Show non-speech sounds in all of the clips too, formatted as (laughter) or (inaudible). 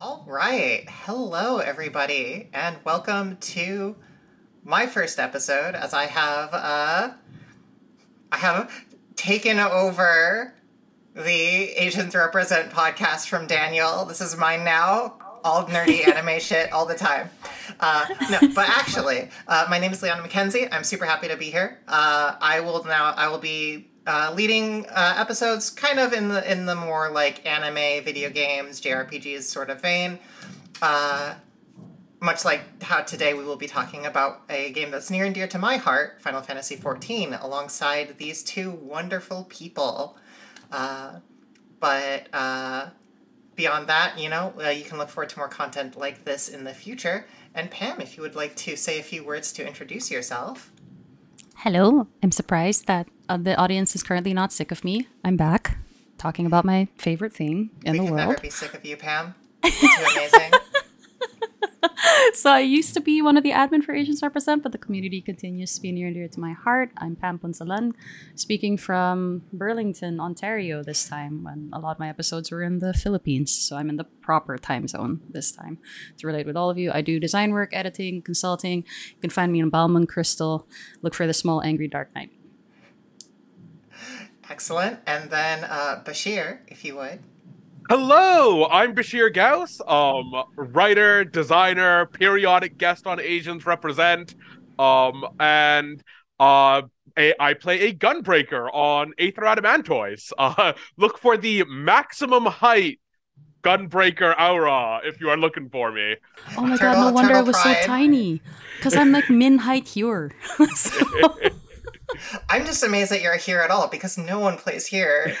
All right. Hello, everybody, and welcome to my first episode as I have uh I have taken over the Asians Represent podcast from Daniel. This is mine now. All nerdy (laughs) anime shit all the time. Uh, no, but actually, uh, my name is Liana McKenzie. I'm super happy to be here. Uh, I will now. I will be uh, leading uh, episodes, kind of in the in the more like anime, video games, JRPGs sort of vein. Uh, much like how today we will be talking about a game that's near and dear to my heart, Final Fantasy XIV, alongside these two wonderful people. Uh, but uh, beyond that, you know, uh, you can look forward to more content like this in the future. And Pam, if you would like to say a few words to introduce yourself. Hello. I'm surprised that uh, the audience is currently not sick of me. I'm back talking about my favorite thing in we the can world. never be sick of you, Pam. You're amazing. (laughs) so I used to be one of the admin for Asians Represent, but the community continues to be near and dear to my heart. I'm Pam Punsalan, speaking from Burlington, Ontario this time, when a lot of my episodes were in the Philippines. So I'm in the proper time zone this time to relate with all of you. I do design work, editing, consulting. You can find me in Balmung Crystal. Look for the small angry dark knight. Excellent. And then uh, Basheer, if you would. Hello, I'm Basheer Ghouse, um, writer, designer, periodic guest on Asians Represent, um, and uh, a, I play a gunbreaker on Aether Adamantoise. (laughs) Uh, look for the maximum height gunbreaker aura if you are looking for me. Oh my Turtle- god, no wonder I was pride. so tiny. Because I'm like min height here. (laughs) So- (laughs) I'm just amazed that you're here at all because no one plays here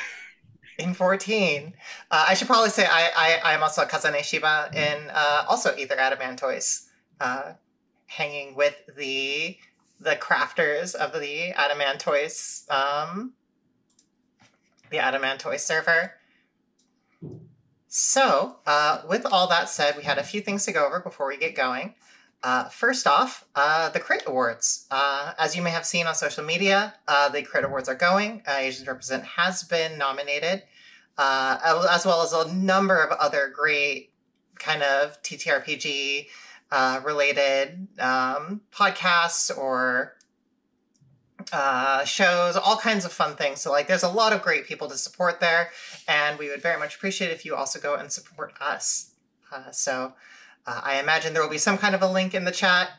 in 14. Uh, I should probably say I, I, I'm also a Kazane Shiba in uh, also Aether Adamantoise, uh, hanging with the the crafters of the Adamantoise, um, the Adamantoise server. So, uh, with all that said, we had a few things to go over before we get going. Uh, first off, uh, the Crit Awards. Uh, as you may have seen on social media, uh, the Crit Awards are going. Uh, Asians Represent has been nominated, uh, as well as a number of other great kind of TTRPG related um, podcasts or shows, all kinds of fun things. So, like, there's a lot of great people to support there, and we would very much appreciate if you also go and support us. So, uh, I imagine there will be some kind of a link in the chat.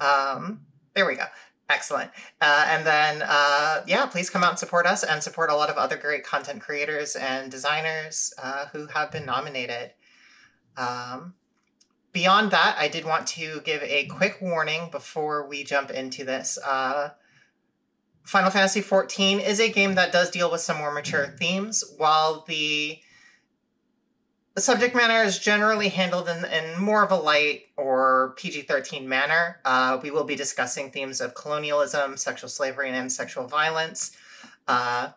Um, there we go. Excellent. Uh, and then, uh, yeah, please come out and support us and support a lot of other great content creators and designers uh, who have been nominated. Um, beyond that, I did want to give a quick warning before we jump into this. Uh, Final Fantasy XIV is a game that does deal with some more mature themes, while the the subject matter is generally handled in, in more of a light or PG 13 manner. Uh, we will be discussing themes of colonialism, sexual slavery, and sexual violence, uh,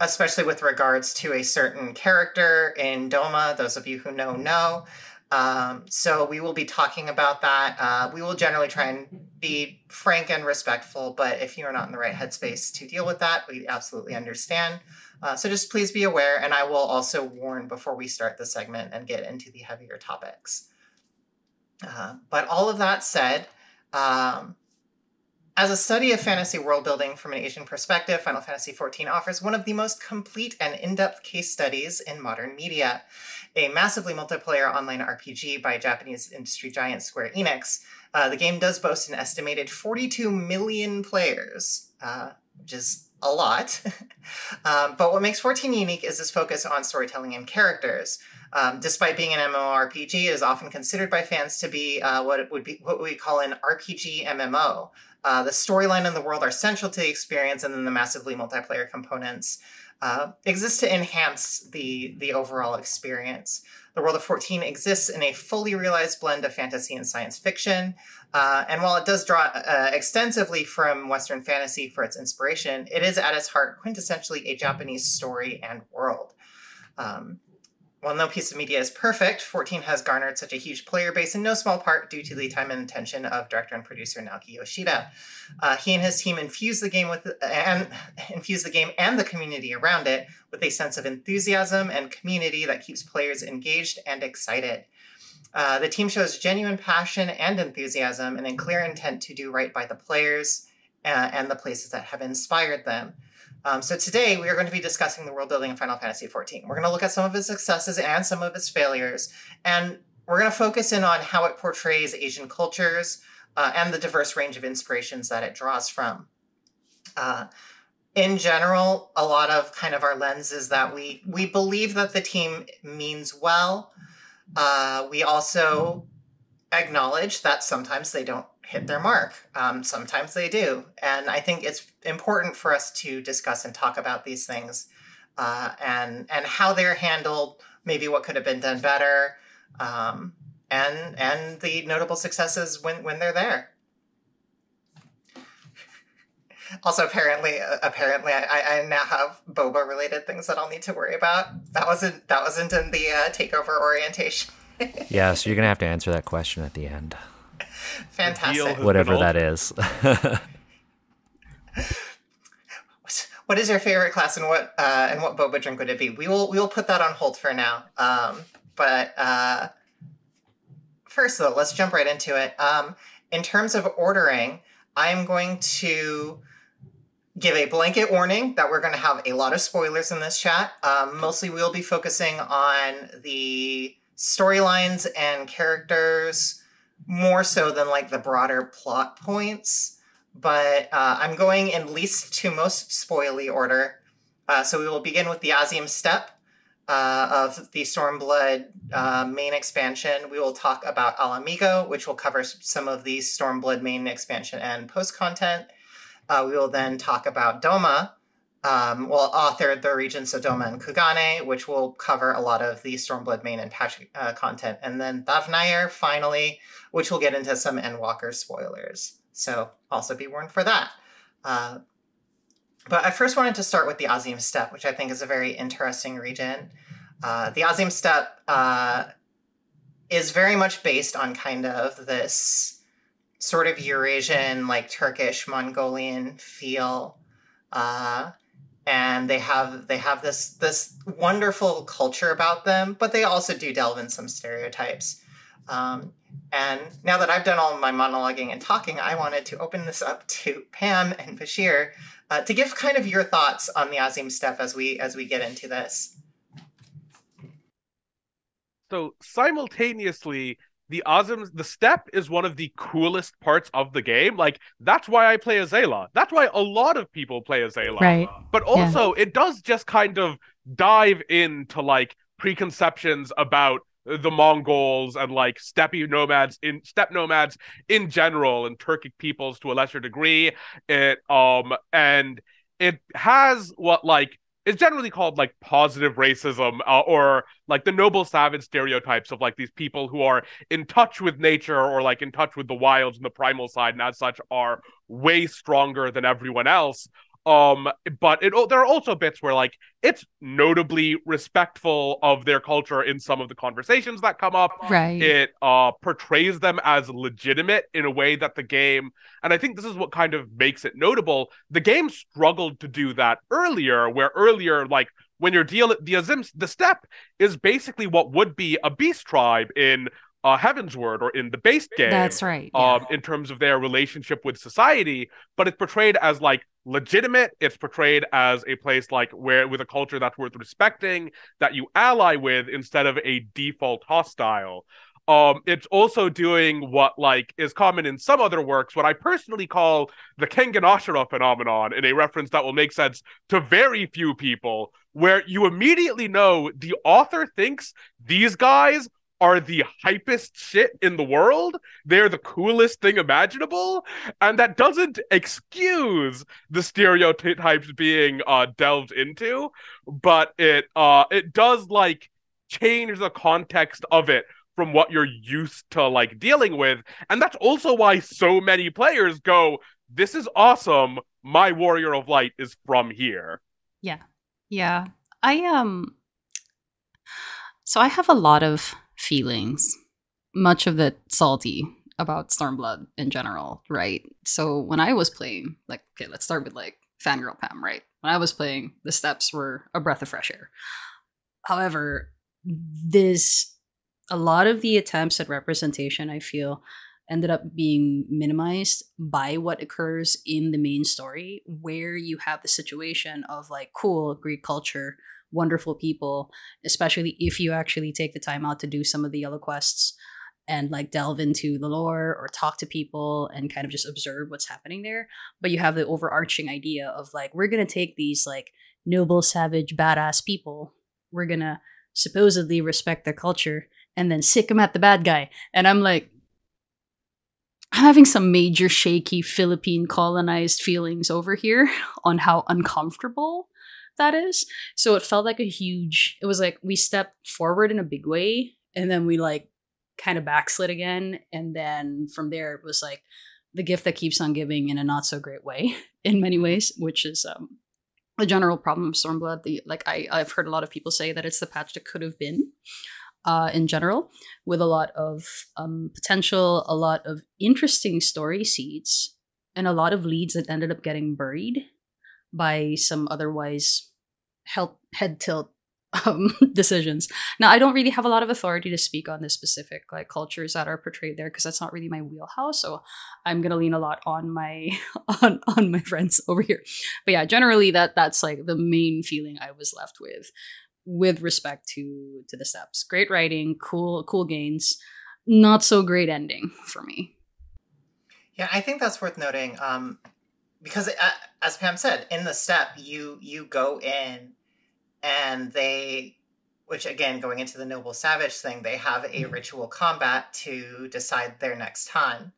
especially with regards to a certain character in Doma. Those of you who know, know. Um, so we will be talking about that. Uh, we will generally try and be frank and respectful, but if you are not in the right headspace to deal with that, we absolutely understand. Uh, so just please be aware, and I will also warn before we start the segment and get into the heavier topics. Uh, but all of that said, um, as a study of fantasy world building from an Asian perspective, Final Fantasy XIV offers one of the most complete and in depth case studies in modern media. A massively multiplayer online RPG by Japanese industry giant Square Enix, uh, the game does boast an estimated 42 million players, uh, which is a lot. (laughs) um, but what makes 14 unique is this focus on storytelling and characters. Um, despite being an MMORPG, it is often considered by fans to be uh, what would be what we call an RPG MMO. Uh, the storyline and the world are central to the experience, and then the massively multiplayer components uh, exist to enhance the the overall experience. The world of 14 exists in a fully realized blend of fantasy and science fiction. Uh, and while it does draw uh, extensively from Western fantasy for its inspiration, it is at its heart quintessentially a Japanese story and world. Um, while no piece of media is perfect, 14 has garnered such a huge player base in no small part due to the time and attention of director and producer Naoki Yoshida. Uh, he and his team infuse the game with and infuse the game and the community around it with a sense of enthusiasm and community that keeps players engaged and excited. Uh, the team shows genuine passion and enthusiasm and a clear intent to do right by the players uh, and the places that have inspired them. Um, so today we are going to be discussing the world building in Final Fantasy XIV. We're going to look at some of its successes and some of its failures, and we're going to focus in on how it portrays Asian cultures uh, and the diverse range of inspirations that it draws from. Uh, in general, a lot of kind of our lens is that we we believe that the team means well. Uh, we also acknowledge that sometimes they don't hit their mark. Um, sometimes they do. And I think it's important for us to discuss and talk about these things uh, and, and how they're handled, maybe what could have been done better, um, and, and the notable successes when, when they're there. Also, apparently, uh, apparently, I, I now have boba related things that I'll need to worry about. That wasn't that wasn't in the uh, takeover orientation. (laughs) yeah, so you're gonna have to answer that question at the end. Fantastic. Whatever that is. (laughs) what is your favorite class and what uh, and what boba drink would it be? We will we will put that on hold for now. Um, but uh, first though, let's jump right into it. Um, in terms of ordering, I'm going to give a blanket warning that we're going to have a lot of spoilers in this chat. Um, mostly, we'll be focusing on the storylines and characters more so than like the broader plot points. But uh, I'm going in least to most spoily order. Uh, so we will begin with the Azim Steppe uh, of the Stormblood uh, main expansion. We will talk about Ala Mhigo, which will cover some of the Stormblood main expansion and post content. Uh, we will then talk about Doma, um, will author the of Doma and Kugane, which will cover a lot of the Stormblood main and patch uh, content. And then Thavnair, finally, which will get into some Endwalker spoilers. So also be warned for that. Uh, but I first wanted to start with the Azim Steppe, which I think is a very interesting region. Uh, the Azim Steppe uh, is very much based on kind of this sort of Eurasian, like Turkish, Mongolian feel. Uh, and they have they have this this wonderful culture about them, but they also do delve in some stereotypes. Um, and now that I've done all my monologuing and talking, I wanted to open this up to Pam and Basheer uh, to give kind of your thoughts on the Azim stuff as we as we get into this. So simultaneously, the Azim, the steppe is one of the coolest parts of the game. Like that's why I play a Xaela. That's why a lot of people play a Xaela. Right. But also, yeah. it does just kind of dive into like preconceptions about the Mongols and like steppe nomads in steppe nomads in general and Turkic peoples to a lesser degree. It um and it has what like is generally called like positive racism uh, or like the noble savage stereotypes of like these people who are in touch with nature or like in touch with the wilds and the primal side and as such are way stronger than everyone else um but it there are also bits where like it's notably respectful of their culture in some of the conversations that come up. Right. It uh portrays them as legitimate in a way that the game and i think this is what kind of makes it notable the game struggled to do that earlier where earlier like when you're dealing the Azim the Steppe is basically what would be a beast tribe in uh, Heavensward or in the base game. That's right. Yeah. Um, in terms of their relationship with society, but it's portrayed as like legitimate. It's portrayed as a place like where with a culture that's worth respecting, that you ally with instead of a default hostile. Um, it's also doing what like is common in some other works, what I personally call the Kengan Ashura phenomenon, in a reference that will make sense to very few people, where you immediately know the author thinks these guys are the hypest shit in the world. They're the coolest thing imaginable. And that doesn't excuse the stereotypes being uh, delved into, but it uh, it does like change the context of it from what you're used to like dealing with. And that's also why so many players go, This is awesome. My Warrior of Light is from here. Yeah. Yeah. I um So I have a lot of feelings, much of it salty about Stormblood in general, right? So when I was playing, like, okay, let's start with like Fangirl Pam, right? When I was playing, the steps were a breath of fresh air. However, this a lot of the attempts at representation, I feel, ended up being minimized by what occurs in the main story, where you have the situation of like, cool, Greek culture, wonderful people, especially if you actually take the time out to do some of the yellow quests and like delve into the lore or talk to people and kind of just observe what's happening there. But you have the overarching idea of like, we're going to take these like noble, savage, badass people, we're going to supposedly respect their culture and then sick them at the bad guy. And I'm like, I'm having some major shaky Philippine colonized feelings over here (laughs) on how uncomfortable that is. So it felt like a huge, it was like we stepped forward in a big way and then we like kind of backslid again. And then from there, it was like the gift that keeps on giving in a not so great way (laughs) in many ways, which is um, a general problem of Stormblood. The like I I've heard a lot of people say that it's the patch that could have been. Uh, in general, with a lot of um, potential, a lot of interesting story seeds, and a lot of leads that ended up getting buried by some otherwise help head tilt um, (laughs) decisions. Now, I don't really have a lot of authority to speak on the specific like cultures that are portrayed there because that's not really my wheelhouse. So I'm gonna lean a lot on my (laughs) on on my friends (laughs) over here. But yeah, generally that that's like the main feeling I was left with with respect to to the steps. Great writing, cool cool gains, not so great ending for me. Yeah, I think that's worth noting. Um, because uh, as Pam said, in the Steppe you you go in and they which again going into the noble savage thing they have a mm-hmm. ritual combat to decide their next time.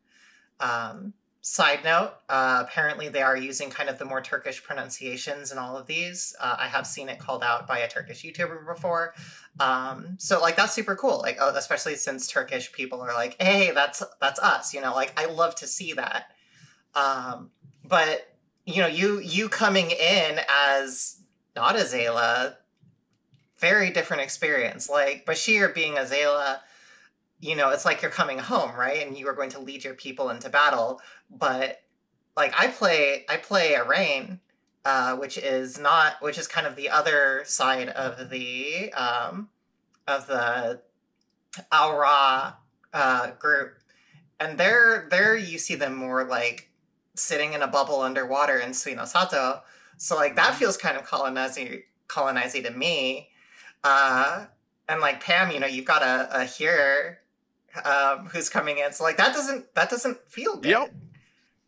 Um, side note uh, apparently they are using kind of the more turkish pronunciations in all of these. Uh, i have seen it called out by a turkish youtuber before. Um, so like that's super cool. Like uh, especially since turkish people are like hey that's that's us you know? Like i love to see that um, but you know you you coming in as not a Xaela, very different experience. Like Basheer being a Xaela, you know, it's like you're coming home, right? And you are going to lead your people into battle. But like I play I play a Raen, uh, which is not which is kind of the other side of the um of the Au Ra uh group. And there there you see them more like sitting in a bubble underwater in Sui-no-Sato so like that mm-hmm. feels kind of colonizing colonizing to me. Uh, and like Pam, you know, you've got a, a here um, who's coming in. So like that doesn't that doesn't feel good. Yep.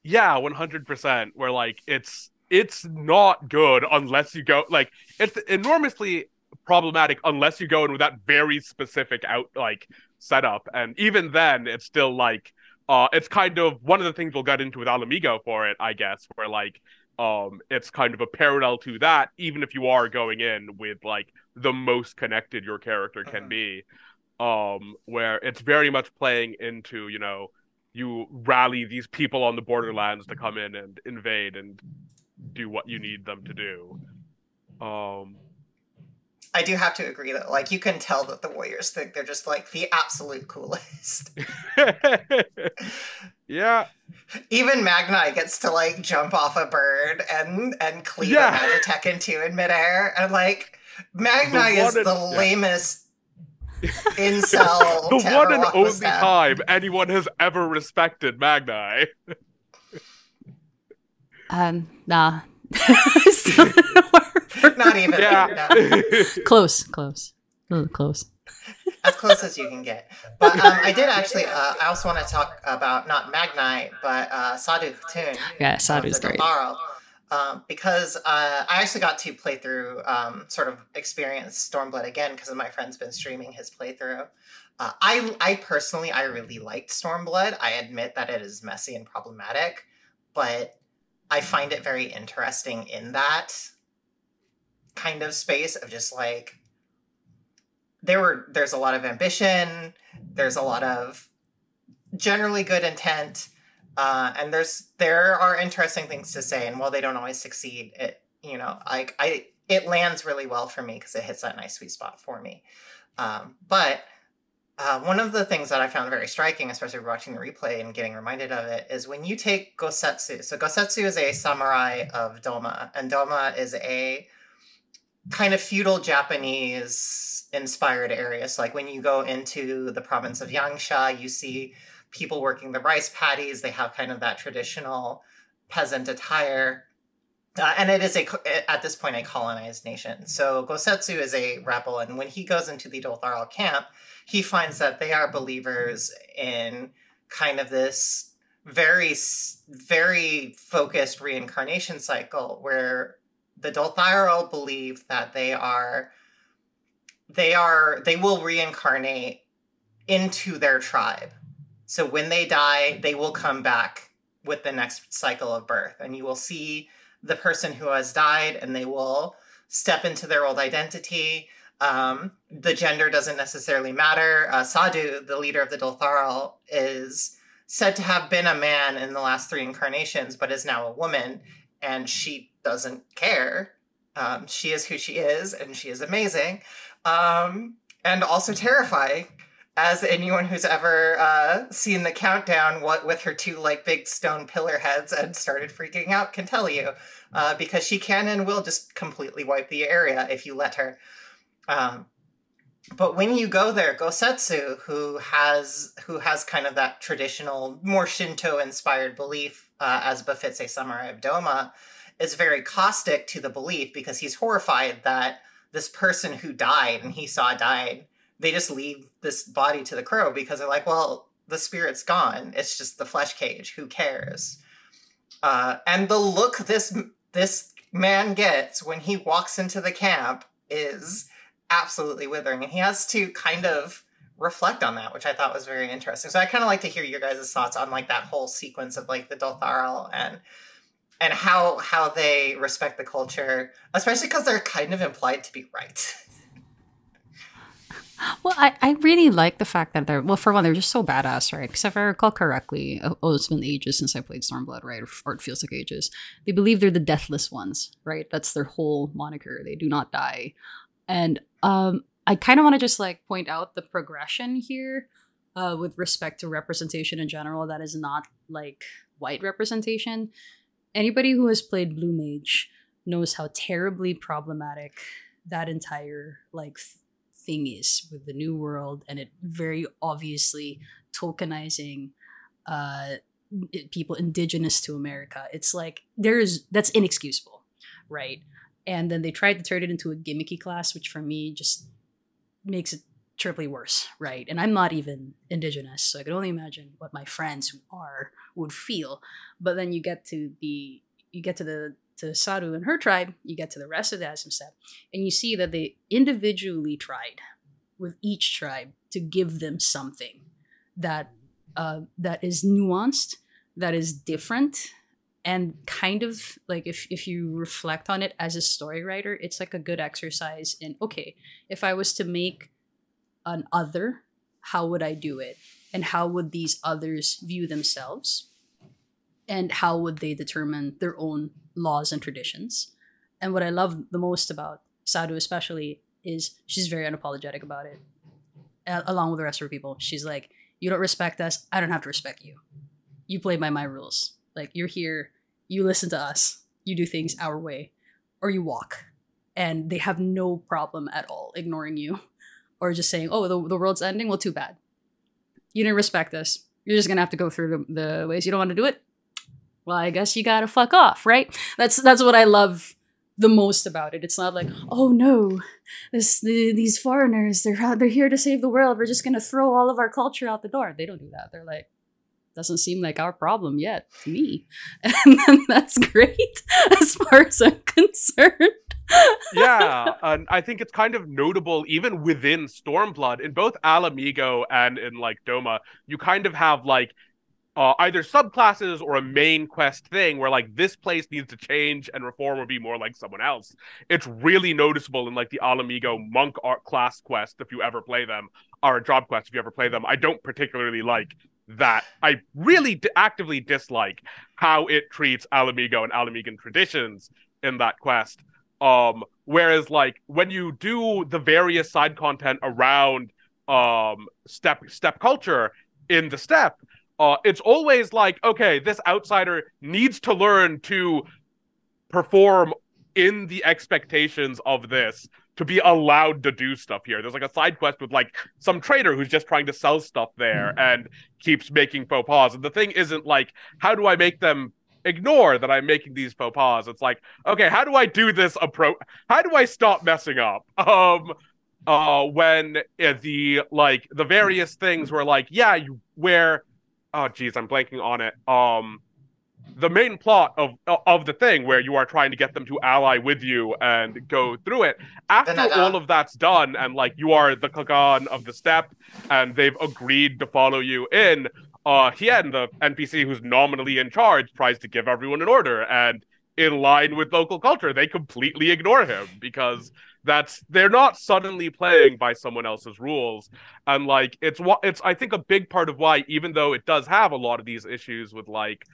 Yeah, one hundred percent. Where like it's it's not good unless you go like it's enormously problematic unless you go in with that very specific out like setup. And even then it's still like uh it's kind of one of the things we'll get into with Ala Mhigo for it, I guess, where like um it's kind of a parallel to that even if you are going in with like the most connected your character can uh-huh. be um where it's very much playing into you know you rally these people on the borderlands to come in and invade and do what you need them to do um I do have to agree that like you can tell that the Warriors think they're just like the absolute coolest. (laughs) (laughs) yeah. Even Magnai gets to like jump off a bird and and cleave yeah. a Magitech in two in midair. And like Magnai the is the and, lamest yeah. (laughs) incel. the one and only time anyone has ever respected Magnai. um, nah. (laughs) (laughs) Not even. Yeah. No. close, close, a close. As close as you can get. But um, I did actually. Uh, I also want to talk about not Magnite, but uh, Sadu Khatun. Yeah, Sadu's great. Um, because uh, I actually got to play through, um, sort of experience Stormblood again because my friend's been streaming his playthrough. Uh, I, I personally, I really liked Stormblood. I admit that it is messy and problematic, but I find it very interesting in that kind of space of just like there were there's a lot of ambition there's a lot of generally good intent uh, and there's there are interesting things to say and while they don't always succeed it you know like i it lands really well for me because it hits that nice sweet spot for me. Um, but uh, one of the things that I found very striking, especially watching the replay and getting reminded of it, is when you take Gosetsu. So Gosetsu is a samurai of Doma, and Doma is a kind of feudal Japanese inspired area. So like when you go into the province of Yanxia, you see people working the rice paddies. They have kind of that traditional peasant attire. Uh, and it is a at this point a colonized nation. So Gosetsu is a rebel, and when he goes into the Dotharl camp, he finds that they are believers in kind of this very very focused reincarnation cycle where the Dotharl believe that they are they are they will reincarnate into their tribe. So when they die, they will come back with the next cycle of birth, and you will see the person who has died and they will step into their old identity. Um, the gender doesn't necessarily matter. Uh, the leader of the Dotharl, is said to have been a man in the last three incarnations, but is now a woman, and she doesn't care. Um, she is who she is, and she is amazing, um, and also terrifying. As anyone who's ever uh, seen the countdown, what with her two like big stone pillar heads and started freaking out, can tell you uh, because she can and will just completely wipe the area if you let her. Um, but when you go there, Gosetsu, who has who has kind of that traditional, more Shinto inspired belief, uh, as befits a samurai of Doma, is very caustic to the belief because he's horrified that this person who died and he saw died, they just leave this body to the crow because they're like, well, the spirit's gone. It's just the flesh cage. Who cares? Uh, and the look this this man gets when he walks into the camp is absolutely withering and he has to kind of reflect on that which i thought was very interesting so i kind of like to hear your guys' thoughts on like that whole sequence of like the Dotharl and and how how they respect the culture especially because they're kind of implied to be right (laughs) Well, I, I really like the fact that they're well. For one, they're just so badass, right? Because if I recall correctly, oh, it's been ages since I played Stormblood, right? Or, or, it feels like ages. They believe they're the deathless ones, right? That's their whole moniker. They do not die, and um, I kind of want to just like point out the progression here, uh, with respect to representation in general. That is not like white representation. Anybody who has played Blue Mage knows how terribly problematic that entire like thing is with the new world and it very obviously tokenizing uh people indigenous to america. It's like there's that's inexcusable right? And then they tried to turn it into a gimmicky class which for me just makes it triply worse right? And i'm not even indigenous so i can only imagine what my friends who are would feel. But then you get to the you get to the to Sadu and her tribe, you get to the rest of the Azim Steppe, and you see that they individually tried with each tribe to give them something that uh, that is nuanced, that is different, and kind of like if if you reflect on it as a story writer, it's like a good exercise in okay, if I was to make an other, how would I do it, and how would these others view themselves, and how would they determine their own laws and traditions. And what I love the most about Sadu, especially, is she's very unapologetic about it, along with the rest of her people. She's like, You don't respect us. I don't have to respect you. You play by my rules. Like, you're here, you listen to us, you do things our way, or you walk. And they have no problem at all ignoring you (laughs) or just saying, Oh, the, the world's ending? Well, too bad. You didn't respect us. You're just gonna have to go through the, the ways you don't want to do it well, I guess you gotta fuck off, right? That's that's what I love the most about it. It's not like, oh no, this the, these foreigners they're they're here to save the world. We're just gonna throw all of our culture out the door. They don't do that. They're like, doesn't seem like our problem yet to me, (laughs) and that's great (laughs) as far as I'm concerned. yeah, (laughs) and I think it's kind of notable even within Stormblood in both Ala Mhigo and in like Doma, you kind of have like uh, either subclasses or a main quest thing where like this place needs to change and reform or be more like someone else. It's really noticeable in like the Ala Mhigo monk art class quest if you ever play them, or a job quest if you ever play them. I don't particularly like that. I really d- actively dislike how it treats Ala Mhigo and Ala Mhigan traditions in that quest. Um, whereas like when you do the various side content around um step step culture in the step, uh, it's always like, okay, this outsider needs to learn to perform in the expectations of this to be allowed to do stuff here. There's like a side quest with like some trader who's just trying to sell stuff there mm-hmm. and keeps making faux pas. And the thing isn't like, how do I make them ignore that I'm making these faux pas? It's like, okay, how do I do this approach? How do I stop messing up? (laughs) Um, uh, when uh, the like the various things were like, yeah, you where, oh geez, I'm blanking on it. Um, the main plot of of the thing where you are trying to get them to ally with you and go through it after all of that's done and like you are the Khagan of the Steppe and they've agreed to follow you in uh Hien, the npc who's nominally in charge tries to give everyone an order and in line with local culture they completely ignore him because that's they're not suddenly playing by someone else's rules. And like it's what it's i think a big part of why even though it does have a lot of these issues with like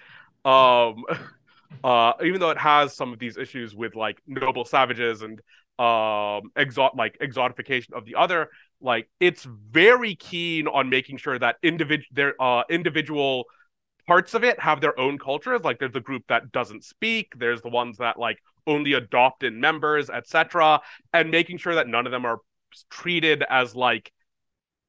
um (laughs) uh even though it has some of these issues with like noble savages and um exot like exotification of the other like it's very keen on making sure that individual their uh individual parts of it have their own cultures. Like there's the group that doesn't speak. There's the ones that like only adopt in members etc and making sure that none of them are treated as like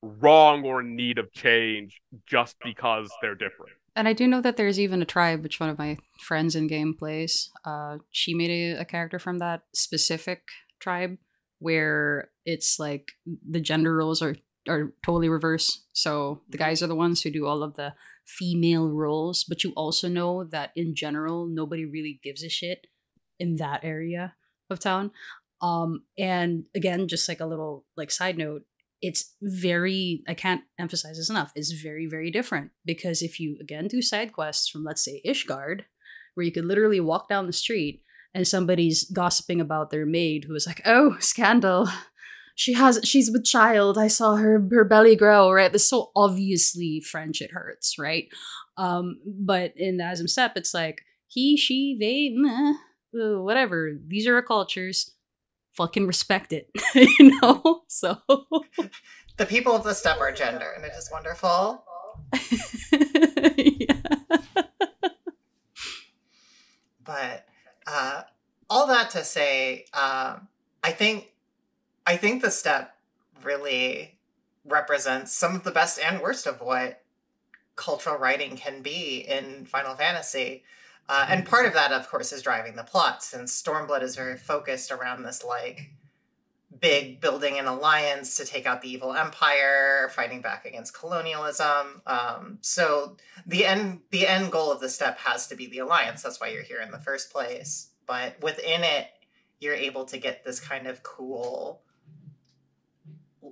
wrong or in need of change just because they're different and I do know that there's even a tribe, which one of my friends in game plays. Uh, she made a, a character from that specific tribe where it's like the gender roles are are totally reverse. So the guys are the ones who do all of the female roles, but you also know that in general nobody really gives a shit in that area of town. Um, and again, just like a little like side note, it's very i can't emphasize this enough it's very very different because if you again do side quests from let's say ishgard where you could literally walk down the street and somebody's gossiping about their maid who is like oh scandal she has she's with child. I saw her her belly grow right? This so obviously french it hurts right? Um but in the Azim Steppe it's like he she they meh, whatever these are our cultures fucking respect it, (laughs) you know? So (laughs) the people of the Steppe are gender, and it is wonderful. (laughs) But uh, all that to say, um, I think I think the Steppe really represents some of the best and worst of what cultural writing can be in Final Fantasy. Uh, and part of that, of course, is driving the plot, since Stormblood is very focused around this like big building an alliance to take out the evil empire, fighting back against colonialism. Um, so the end the end goal of the Steppe has to be the alliance. That's why you're here in the first place. But within it, you're able to get this kind of cool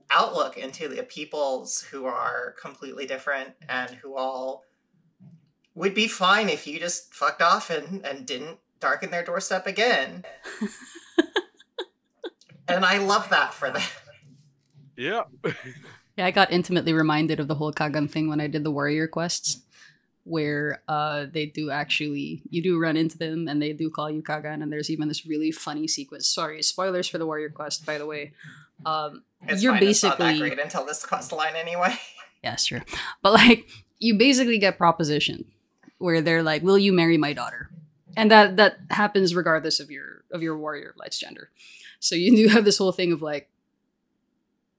outlook into the peoples who are completely different and who all would be fine if you just fucked off and, and didn't darken their doorstep again. (laughs) and I love that for them. Yeah. (laughs) yeah, I got intimately reminded of the whole Khagan thing when I did the warrior quests, where uh, they do actually you do run into them and they do call you Khagan, and there's even this really funny sequence. Sorry, spoilers for the warrior quest, by the way. Um, it's you're fine. basically it's not that great until this quest line anyway. (laughs) Yeah, sure. But like you basically get propositioned where they're like, "Will you marry my daughter?" And that that happens regardless of your of your warrior light's gender. So you do have this whole thing of like,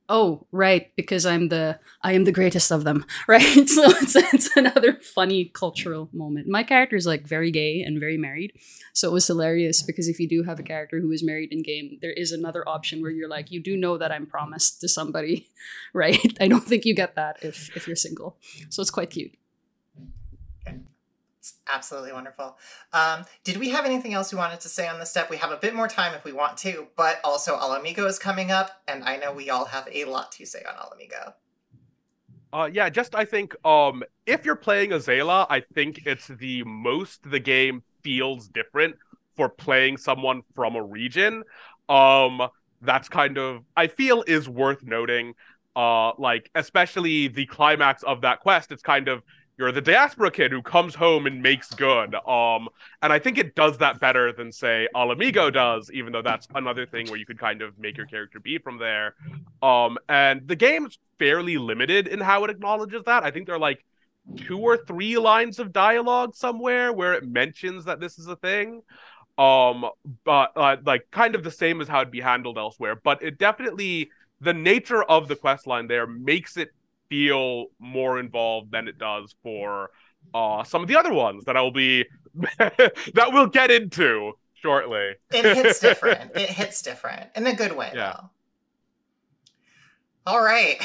oh right because i'm the i am the greatest of them (laughs) right? So it's, it's another funny cultural moment. My character is like very gay and very married. So it was hilarious because if you do have a character who is married in game there is another option where you're like you do know that i'm promised to somebody (laughs) right? I don't think you get that if if you're single. So it's quite cute absolutely wonderful. Um, did we have anything else we wanted to say on the Steppe? We have a bit more time if we want to, but also Ala Mhigo is coming up, and I know we all have a lot to say on Ala Mhigo. Uh, yeah, just I think um, if you're playing a Xaela, I think it's the most the game feels different for playing someone from a region. Um, that's kind of I feel is worth noting. Uh, like especially the climax of that quest, it's kind of you're the diaspora kid who comes home and makes good. Um, and I think it does that better than say Ala Mhigo does, even though that's another thing where you could kind of make your character be from there. Um, and the game's fairly limited in how it acknowledges that. I think they're like two or three lines of dialogue somewhere where it mentions that this is a thing um but uh, like kind of the same as how it'd be handled elsewhere but it definitely the nature of the quest line there makes it feel more involved than it does for uh some of the other ones that i'll be (laughs) that we'll get into shortly it hits (laughs) different it hits different in a good way yeah. though all right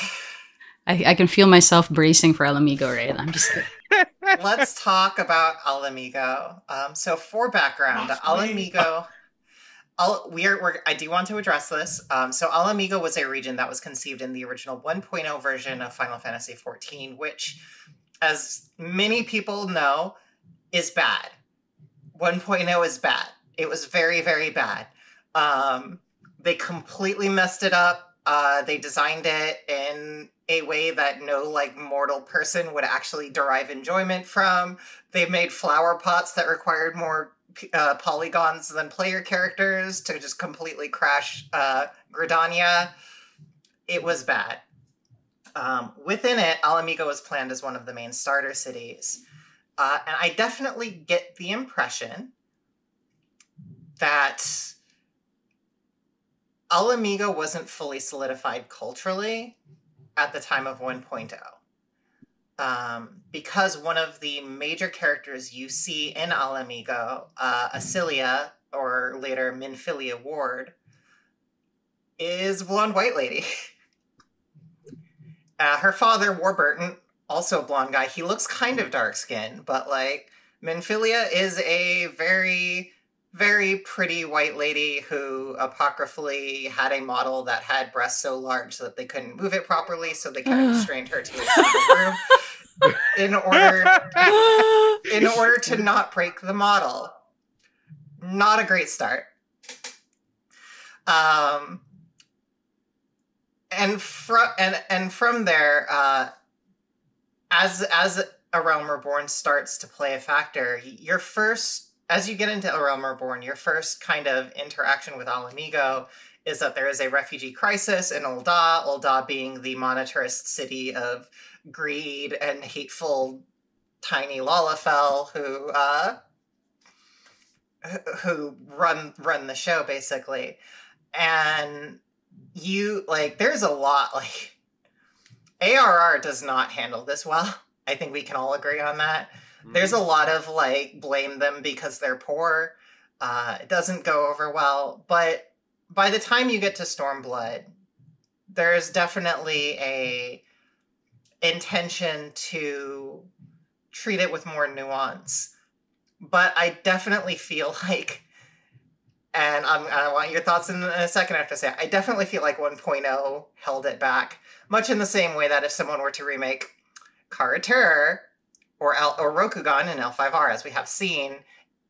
I, I can feel myself bracing for Ala Mhigo, right? I'm just. (laughs) Let's talk about Ala Mhigo. Um, so, for background, Ala We are, we're, I do want to address this. Um, so, Ala Mhigo was a region that was conceived in the original 1.0 version of Final Fantasy XIV, which, as many people know, is bad. 1.0 is bad. It was very, very bad. Um, they completely messed it up. Uh, they designed it in a way that no like mortal person would actually derive enjoyment from. They made flower pots that required more uh, polygons than player characters to just completely crash uh, Gridania. It was bad. Um, within it, Ala Mhigo was planned as one of the main starter cities. Uh, and I definitely get the impression that Ala Mhigo wasn't fully solidified culturally at the time of 1.0. Um, because one of the major characters you see in Ala Mhigo, uh, Ascilia, or later Minfilia Warde, is blonde white lady. (laughs) uh, her father, Warburton, also a blonde guy. He looks kind of dark skinned, but like Minfilia is a very very pretty white lady who apocryphally had a model that had breasts so large that they couldn't move it properly, so they kind of (gasps) restrained her to a room in order (laughs) in order to not break the model. Not a great start. Um, and from and and from there, uh, as as a realm reborn starts to play a factor, your first as you get into A Realm Reborn, your first kind of interaction with Ala Mhigo is that there is a refugee crisis in Ul'dah, Ul'dah being the monetarist city of greed and hateful tiny Lalafell who uh, who run run the show basically. And you like there's a lot like ARR does not handle this well. I think we can all agree on that. There's a lot of like blame them because they're poor. Uh, it doesn't go over well, but by the time you get to Stormblood, there's definitely a intention to treat it with more nuance. But I definitely feel (laughs) like, and I'm, i want your thoughts in a second. I have to say, I definitely feel like 1.0 held it back, much in the same way that if someone were to remake Kara-Tur, or L- or Rokugan and L5R, as we have seen,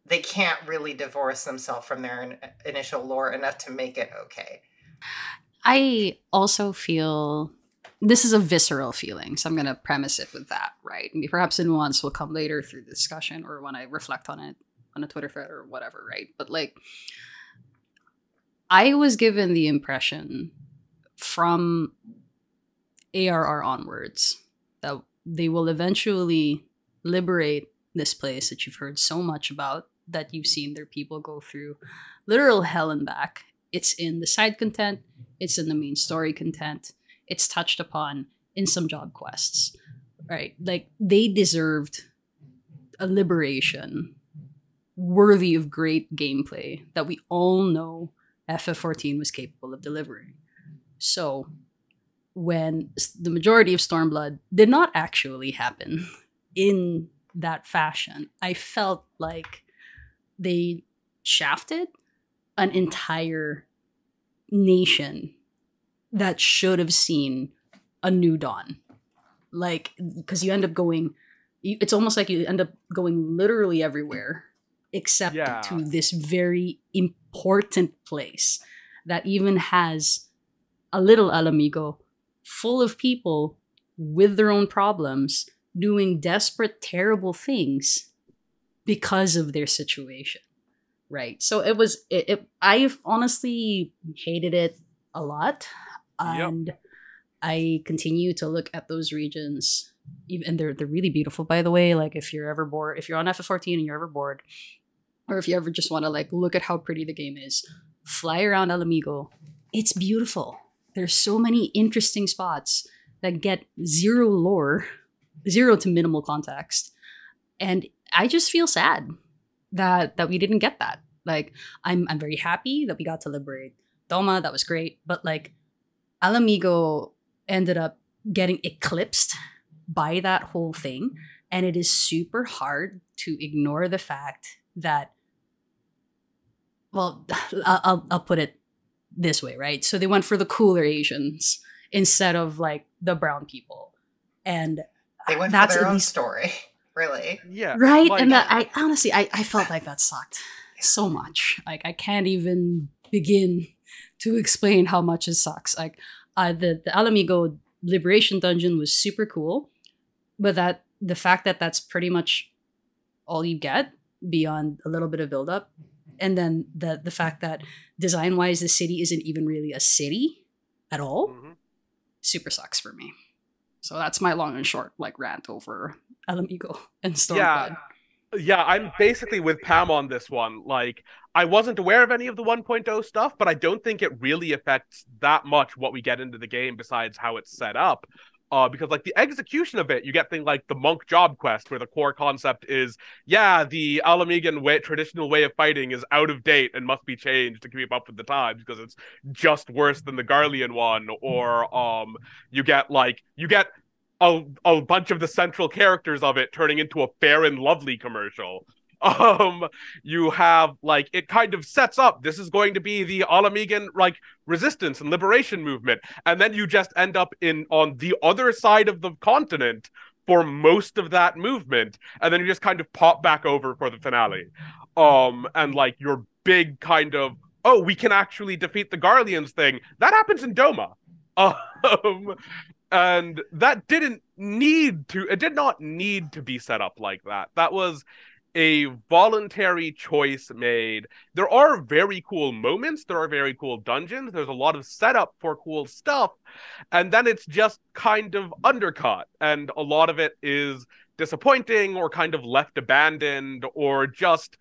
they can't really divorce themselves from their in- initial lore enough to make it okay. I also feel this is a visceral feeling, so I'm going to premise it with that, right? And perhaps a nuance will come later through the discussion or when I reflect on it on a Twitter thread or whatever, right? But like, I was given the impression from ARR onwards that they will eventually liberate this place that you've heard so much about that you've seen their people go through literal hell and back. It's in the side content. It's in the main story content. It's touched upon in some job quests right? Like they deserved a liberation worthy of great gameplay that we all know ff14 was capable of delivering. So when the majority of stormblood did not actually happen in that fashion. I felt like they shafted an entire nation that should have seen a new dawn. Like, because you end up going, it's almost like you end up going literally everywhere except yeah. to this very important place that even has a little Ala Mhigo full of people with their own problems doing desperate, terrible things because of their situation. Right. So it was, it, it I've honestly hated it a lot. Yep. And I continue to look at those regions. Even and they're they're really beautiful, by the way. Like if you're ever bored, if you're on FF14 and you're ever bored, or if you ever just want to like look at how pretty the game is, fly around Ala Mhigo. It's beautiful. There's so many interesting spots that get zero lore, zero to minimal context, and I just feel sad that that we didn't get that. Like I'm I'm very happy that we got to liberate Doma. That was great, but like Ala Mhigo ended up getting eclipsed by that whole thing. And it is super hard to ignore the fact that, well, (laughs) I'll, I'll put it this way, right? So they went for the cooler Asians instead of like the brown people. And They went that's for their own Lyse story, (laughs) really. Yeah. right like- and that i honestly I, I felt like that sucked so much like i can't even begin to explain how much it sucks like uh the the Ala Mhigo liberation dungeon was super cool but that the fact that that's pretty much all you get beyond a little bit of build up and then the the fact that design wise the city isn't even really a city at all Mhm. super sucks for me so that's my long and short like rant over Ala Mhigo (laughs) and Stormblood. Yeah. Yeah, I'm basically with Pam on this one. Like, I wasn't aware of any of the 1.0 stuff, but I don't think it really affects that much what we get into the game besides how it's set up. Uh, because like the execution of it, you get things like the monk job quest, where the core concept is, yeah, the Ala Mhigan way traditional way of fighting is out of date and must be changed to keep up with the times because it's just worse than the Garlean one. Or um, you get like you get a, a bunch of the central characters of it turning into a fair and lovely commercial. Um, you have like it kind of sets up this is going to be the Ala Mhigan like resistance and liberation movement, and then you just end up in on the other side of the continent for most of that movement, and then you just kind of pop back over for the finale. Um, and like your big kind of oh, we can actually defeat the Garleans thing that happens in Doma. (laughs) Um, and that didn't need to it did not need to be set up like that that was a voluntary choice made. There are very cool moments. There are very cool dungeons. There's a lot of setup for cool stuff. And then it's just kind of undercut. And a lot of it is disappointing or kind of left abandoned or just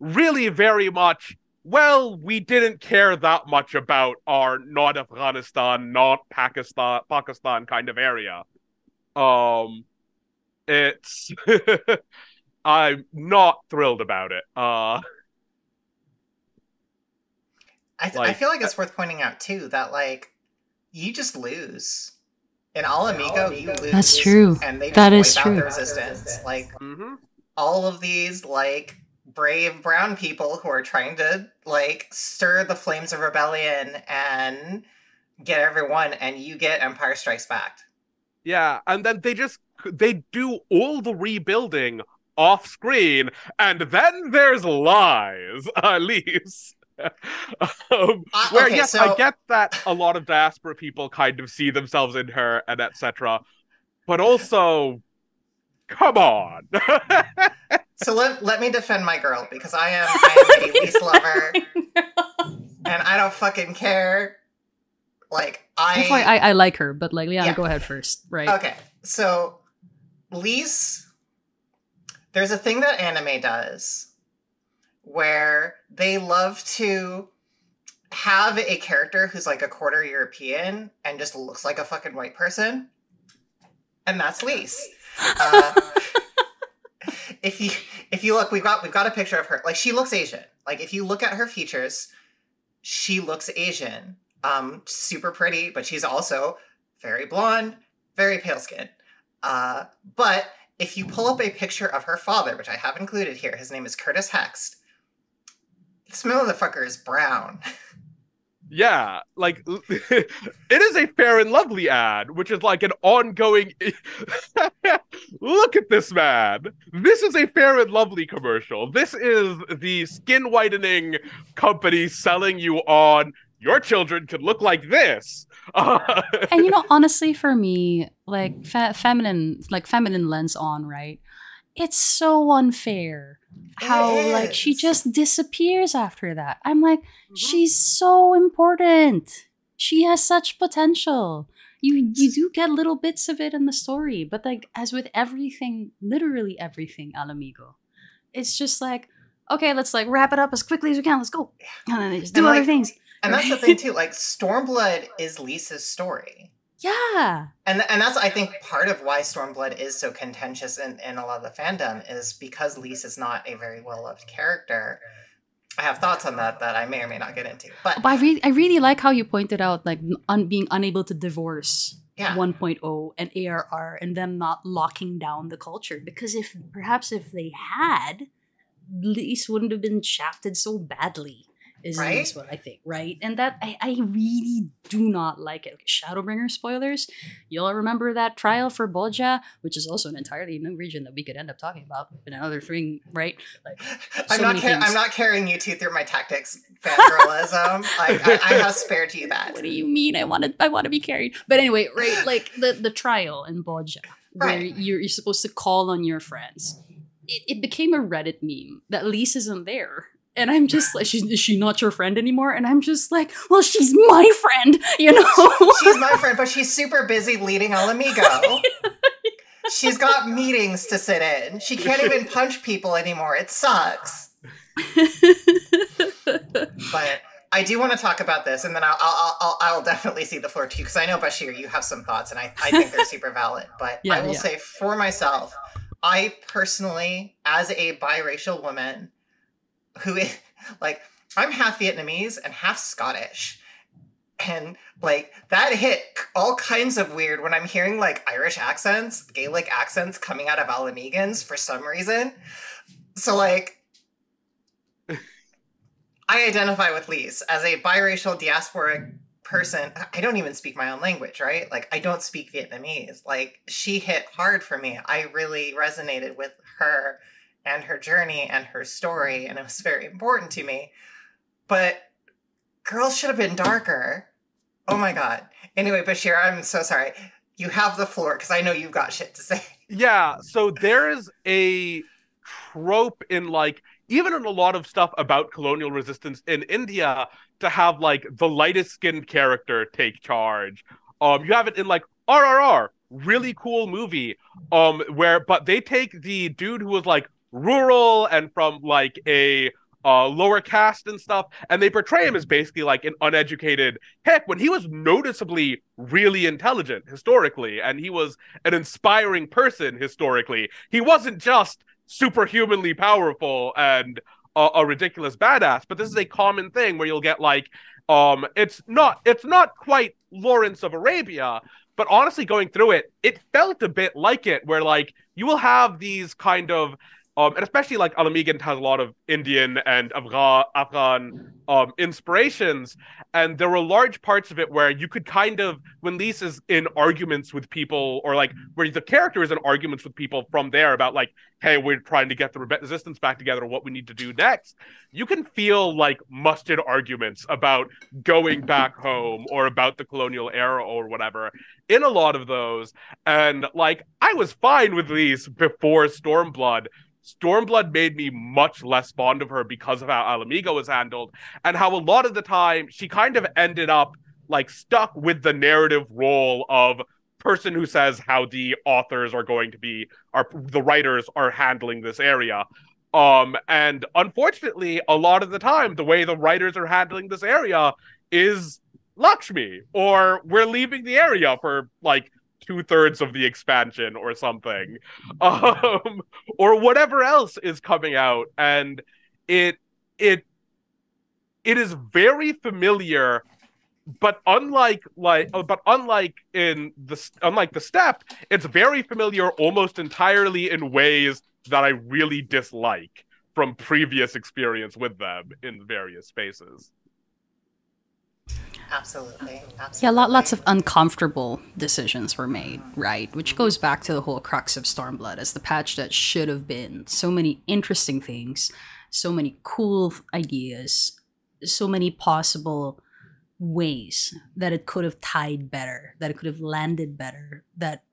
really very much well, we didn't care that much about our not Afghanistan, not Pakistan, Pakistan kind of area. Um, it's (laughs) I'm not thrilled about it. Uh, I, th- I feel like it's worth pointing out too that like you just lose. In Ala Mhigo, you lose. That's true. And they just That wipe is out true. the resistance. Like mm-hmm. all of these like brave brown people who are trying to like stir the flames of rebellion and get everyone, and you get Empire Strikes Back. Yeah, and then they just they do all the rebuilding off screen, and then there's Lyse, (laughs) at least. um, Uh, where okay, yes, so- I get that a lot of diaspora people kind of see themselves in her and etc. But also, come on. (laughs) So let, let me defend my girl because I am I am a (laughs) Lyse lover and I don't fucking care. Like I That's why I, I like her, but like Liana, Yeah. go ahead first, right? Okay, so Lyse, there's a thing that anime does where they love to have a character who's like a quarter European and just looks like a fucking white person, and that's Lyse. (laughs) Uh, if you if you look, we've got we've got a picture of her. Like she looks Asian. Like if you look at her features, she looks Asian. Um, super pretty, but she's also very blonde, very pale skin. Uh, but if you pull up a picture of her father, which I have included here, his name is Curtis Hext. This motherfucker is brown. (laughs) Yeah, like (laughs) it is a fair and lovely ad, which is like an ongoing. (laughs) Look at this man. This is a fair and lovely commercial. This is the skin whitening company selling you on your children could look like this. (laughs) and you know, honestly, for me, like fe- feminine, like feminine lens on, right? It's so unfair how like she just disappears after that. I'm like, Mm-hmm. she's so important. She has such potential. You you do get little bits of it in the story, but like as with everything, literally everything, Ala Mhigo, it's just like, okay, let's like wrap it up as quickly as we can. Let's go, and then they just do And, other like, things. And that's the thing too. Like Stormblood is Lyse's story. Yeah, And and that's I think part of why Stormblood is so contentious in, in a lot of the fandom is because Lyse's not a very well loved character. I have thoughts on that that I may or may not get into. But But I really, I really like how you pointed out, like un- being unable to divorce yeah. 1.0 and ARR and them not locking down the culture. Because if perhaps if they had, Lyse wouldn't have been shafted so badly. Is, Right? is what I think, right? And that I, I really do not like it. Shadowbringer spoilers. You'll remember that trial for Bozja, which is also an entirely new region that we could end up talking about in another thing, right? Like I'm not I'm not carrying you two through my tactics fangirlism. (laughs) like I, I have spared you that. what do you mean? I want to I want to be carried. But anyway, right? Like the the trial in Bozja, where Right. you're you're supposed to call on your friends. It, it became a Reddit meme that Lyse isn't there. And I'm just like, she's, is she not your friend anymore? And I'm just like, well, she's my friend, you know? (laughs) She's my friend, but she's super busy leading Ala Mhigo. (laughs) She's got meetings to sit in. She can't even punch people anymore. It sucks. But I do want to talk about this, and then I'll I'll, I'll, I'll definitely see the floor too, because I know Basheer, you have some thoughts, and I, I think they're super valid. But Yeah, I will yeah. say for myself, I personally, as a biracial woman, who is like I'm half Vietnamese and half Scottish. And like that hit all kinds of weird when I'm hearing like Irish accents, Gaelic accents coming out of Ala Mhigans for some reason. So like (laughs) I identify with Lyse as a biracial diasporic person. I don't even speak my own language, right? Like I don't speak Vietnamese. Like she hit hard for me. I really resonated with her and her journey and her story and it was very important to me. But girls should have been darker. Oh my god. Anyway, Basheer, I'm so sorry. You have the floor because I know you've got shit to say. (laughs) Yeah, so there's a trope in like even in a lot of stuff about colonial resistance in India to have like the lightest skinned character take charge. Um you have it in like RRR, really cool movie. Um where but they take the dude who was like rural and from like a uh, lower caste and stuff, and they portray him as basically like an uneducated heck when he was noticeably really intelligent historically, and he was an inspiring person historically. He wasn't just superhumanly powerful and a, a ridiculous badass, but this is a common thing where you'll get like, um, it's not it's not quite Lawrence of Arabia, but honestly, going through it, it felt a bit like it, where like you will have these kind of um, and especially like Ala Mhigan has a lot of Indian and Afghan, Afghan um, inspirations, and there were large parts of it where you could kind of when Lyse's in arguments with people, or like where the character is in arguments with people from there about like, hey, we're trying to get the resistance back together, what we need to do next. You can feel like musted arguments about going back (laughs) home or about the colonial era or whatever in a lot of those, and like I was fine with these before Stormblood. Stormblood made me much less fond of her because of how Ala Mhigo was handled and how a lot of the time she kind of ended up like stuck with the narrative role of person who says how the authors are going to be are the writers are handling this area. Um and unfortunately a lot of the time the way the writers are handling this area is Lakshmi or we're leaving the area for like two thirds of the expansion or something um or whatever else is coming out and it it it is very familiar but unlike like uh, but unlike in the unlike the Steppe it's very familiar almost entirely in ways that i really dislike from previous experience with them in various spaces Absolutely. Absolutely. Yeah, lot, lots of uncomfortable decisions were made, right? Which goes back to the whole crux of Stormblood as the patch that should have been. So many interesting things, so many cool ideas, so many possible ways that it could have tied better, that it could have landed better, that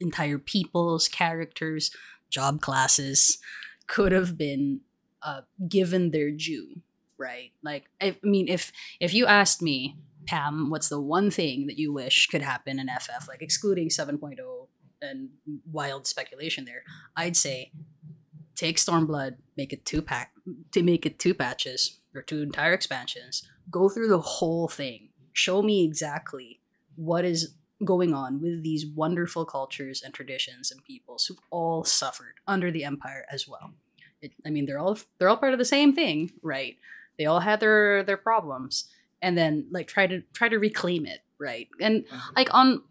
entire people's characters, job classes could have been uh, given their due, right? Like, I mean, if if you asked me, Pam, what's the one thing that you wish could happen in FF, like excluding 7.0 and wild speculation there, I'd say take Stormblood, make it two pack to make it two patches or two entire expansions. Go through the whole thing. Show me exactly what is going on with these wonderful cultures and traditions and peoples who've all suffered under the empire as well. It, I mean, they're all they're all part of the same thing, right? They all had their their problems, and then like try to try to reclaim it, right? And like on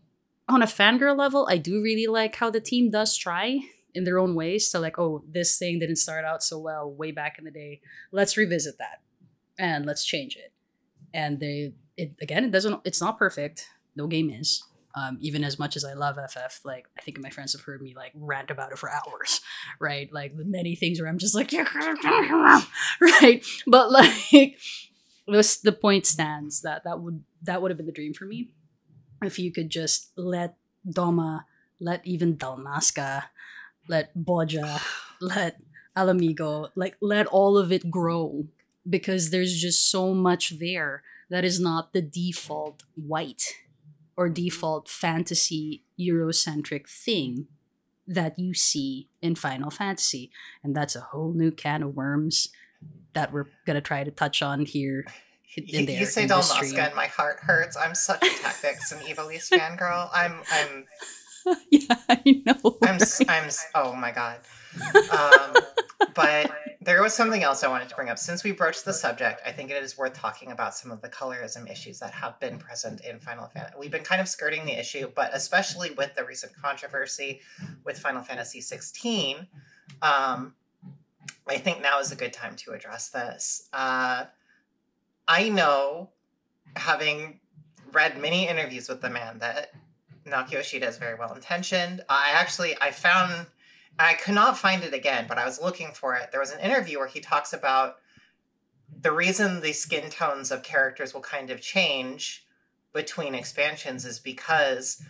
on a fangirl level, I do really like how the team does try in their own ways. So like, oh, this thing didn't start out so well way back in the day. Let's revisit that and let's change it. And they it again, it doesn't it's not perfect. No game is. Um, even as much as I love FF, like I think my friends have heard me like rant about it for (laughs) hours, right? Like the many things where I'm just like, (laughs) right? But like, this the point stands that that would that would have been the dream for me if you could just let Doma, let even Dalmasca, let Bozja, (sighs) let Ala Mhigo, like let all of it grow because there's just so much there that is not the default white or default fantasy Eurocentric thing that you see in Final Fantasy. And that's a whole new can of worms that we're gonna try to touch on here. You, In you say in the stream. Dalmasca and my heart hurts. I'm such a Tactics and Ivalice (laughs) fangirl. I'm I'm (laughs) yeah, I know. I'm I'm. s- oh my god. Um, but there was something else I wanted to bring up. Since we broached the subject, I think it is worth talking about some of the colorism issues that have been present in Final Fantasy. We've been kind of skirting the issue, but especially with the recent controversy with Final Fantasy 16, um, I think now is a good time to address this. Uh, I know, having read many interviews with the man, that Naoki Yoshida is very well intentioned. I actually I found I could not find it again, but I was looking for it. There was an interview where he talks about the reason the skin tones of characters will kind of change between expansions is because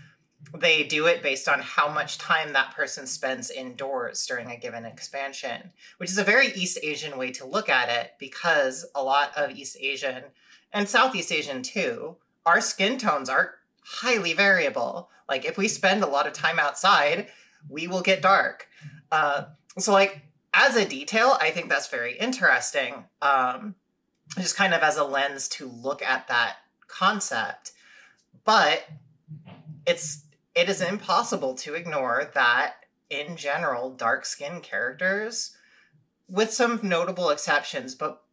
they do it based on how much time that person spends indoors during a given expansion, which is a very East Asian way to look at it because a lot of East Asian and Southeast Asian too, our skin tones are highly variable. Like if we spend a lot of time outside, we will get dark. Uh, so like as a detail, I think that's very interesting. Um, just kind of as a lens to look at that concept. But it's it is impossible to ignore that in general, dark skinned characters, with some notable exceptions, but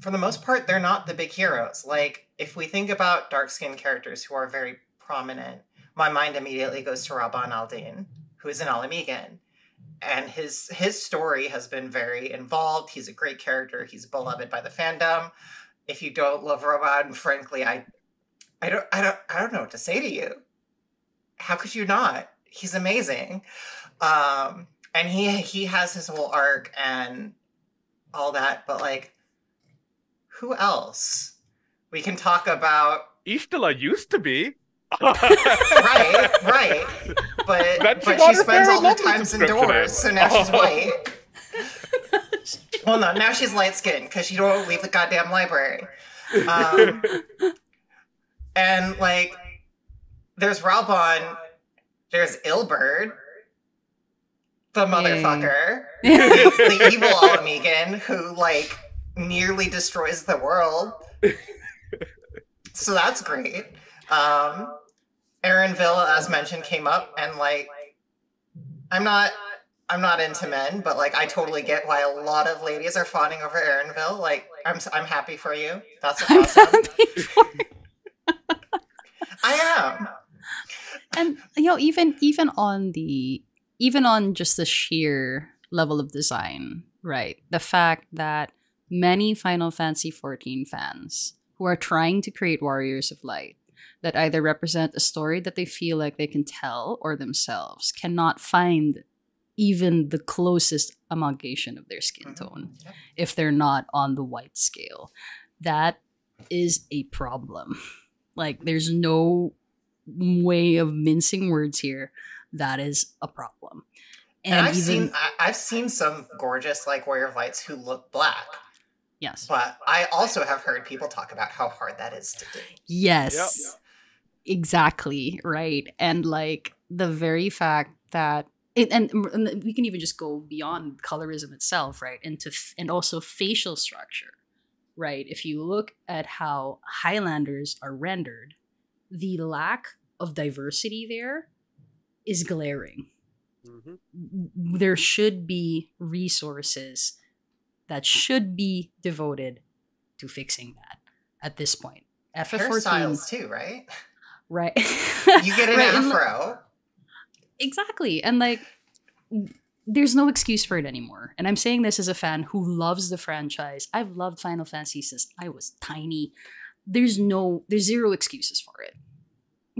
for the most part, they're not the big heroes. Like, if we think about dark skinned characters who are very prominent, my mind immediately goes to Raubahn Aldynn, who is an Ala Mhigan. And his his story has been very involved. He's a great character. He's beloved by the fandom. If you don't love Raubahn, frankly, I I don't I don't I don't know what to say to you. How could you not? He's amazing. Um and he he has his whole arc and all that, but like who else? We can talk about Y'shtola used to be. right, right. But (laughs) Then she but she spends all her times indoors, so now she's white. (laughs) well, no, now she's light skinned because she don't leave the goddamn library. Um, (laughs) and like, there's Raubahn, there's Ilberd, the motherfucker, the evil Ala Mhigan who like nearly destroys the world. so that's great. Um, Arenvald, as mentioned, came up and like, I'm not, I'm not into men, but like, I totally get why a lot of ladies are fawning over Arenvald. Like, I'm, I'm happy for you. That's I'm awesome. I am. And you know even even on the even on just the sheer level of design right the fact that many final fantasy 14 fans who are trying to create warriors of light that either represent a story that they feel like they can tell or themselves cannot find even the closest amalgamation of their skin Mhm. tone if they're not on the white scale that is a problem. Like, there's no way of mincing words here. That is a problem. And, I've seen I, I've seen some gorgeous like warrior of lights who look black. Yes. But I also have heard people talk about how hard that is to do. Yes. Yep. Exactly, right. And like the very fact that it, and, and we can even just go beyond colorism itself, right? Into and also facial structure, right? If you look at how Highlanders are rendered, the lack of diversity there is glaring. Mm-hmm. There should be resources that should be devoted to fixing that at this point. FF14 Hairstyles too, right? Right. (laughs) you get an right, afro. Exactly. And like there's no excuse for it anymore. And I'm saying this as a fan who loves the franchise. I've loved Final Fantasy since I was tiny. There's no there's zero excuses for it.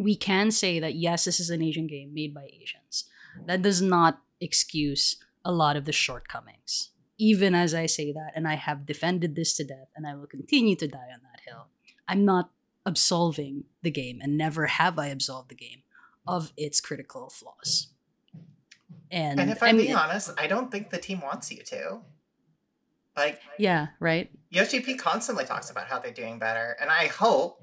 We can say that yes, this is an Asian game made by Asians. That does not excuse a lot of the shortcomings. Even as I say that, and I have defended this to death, and I will continue to die on that hill, I'm not absolving the game, and never have I absolved the game of its critical flaws. And, and if I'm being honest, I don't think the team wants you to. Like, yeah, right. Yoshi P constantly talks about how they're doing better, and I hope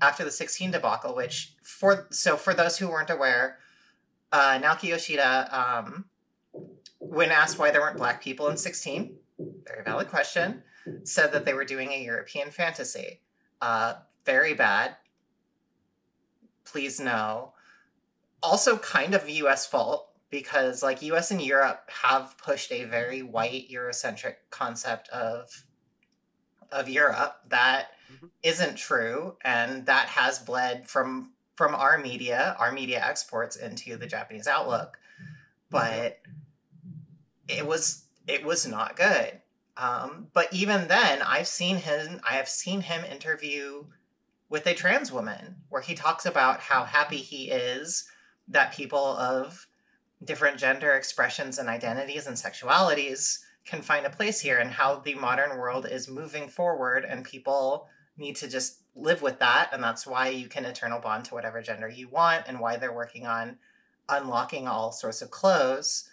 after the 16 debacle, which for so for those who weren't aware, uh, Naoki Yoshida, um, when asked why there weren't black people in 16, very valid question, said that they were doing a European fantasy. Uh, very bad. Please no. Also, kind of US fault because, like, US and Europe have pushed a very white Eurocentric concept of of Europe that mm-hmm. not true, and that has bled from from our media, our media exports into the Japanese outlook. But it was it was not good. Um, but even then, I've seen him. I have seen him interview with a trans woman where he talks about how happy he is that people of different gender expressions and identities and sexualities can find a place here and how the modern world is moving forward and people need to just live with that and that's why you can eternal bond to whatever gender you want and why they're working on unlocking all sorts of clothes.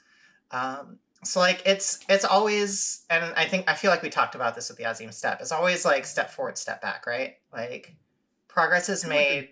Um, so like it's it's always and i think i feel like we talked about this with the Azim Steppe it's always like step forward step back right? Like progress is made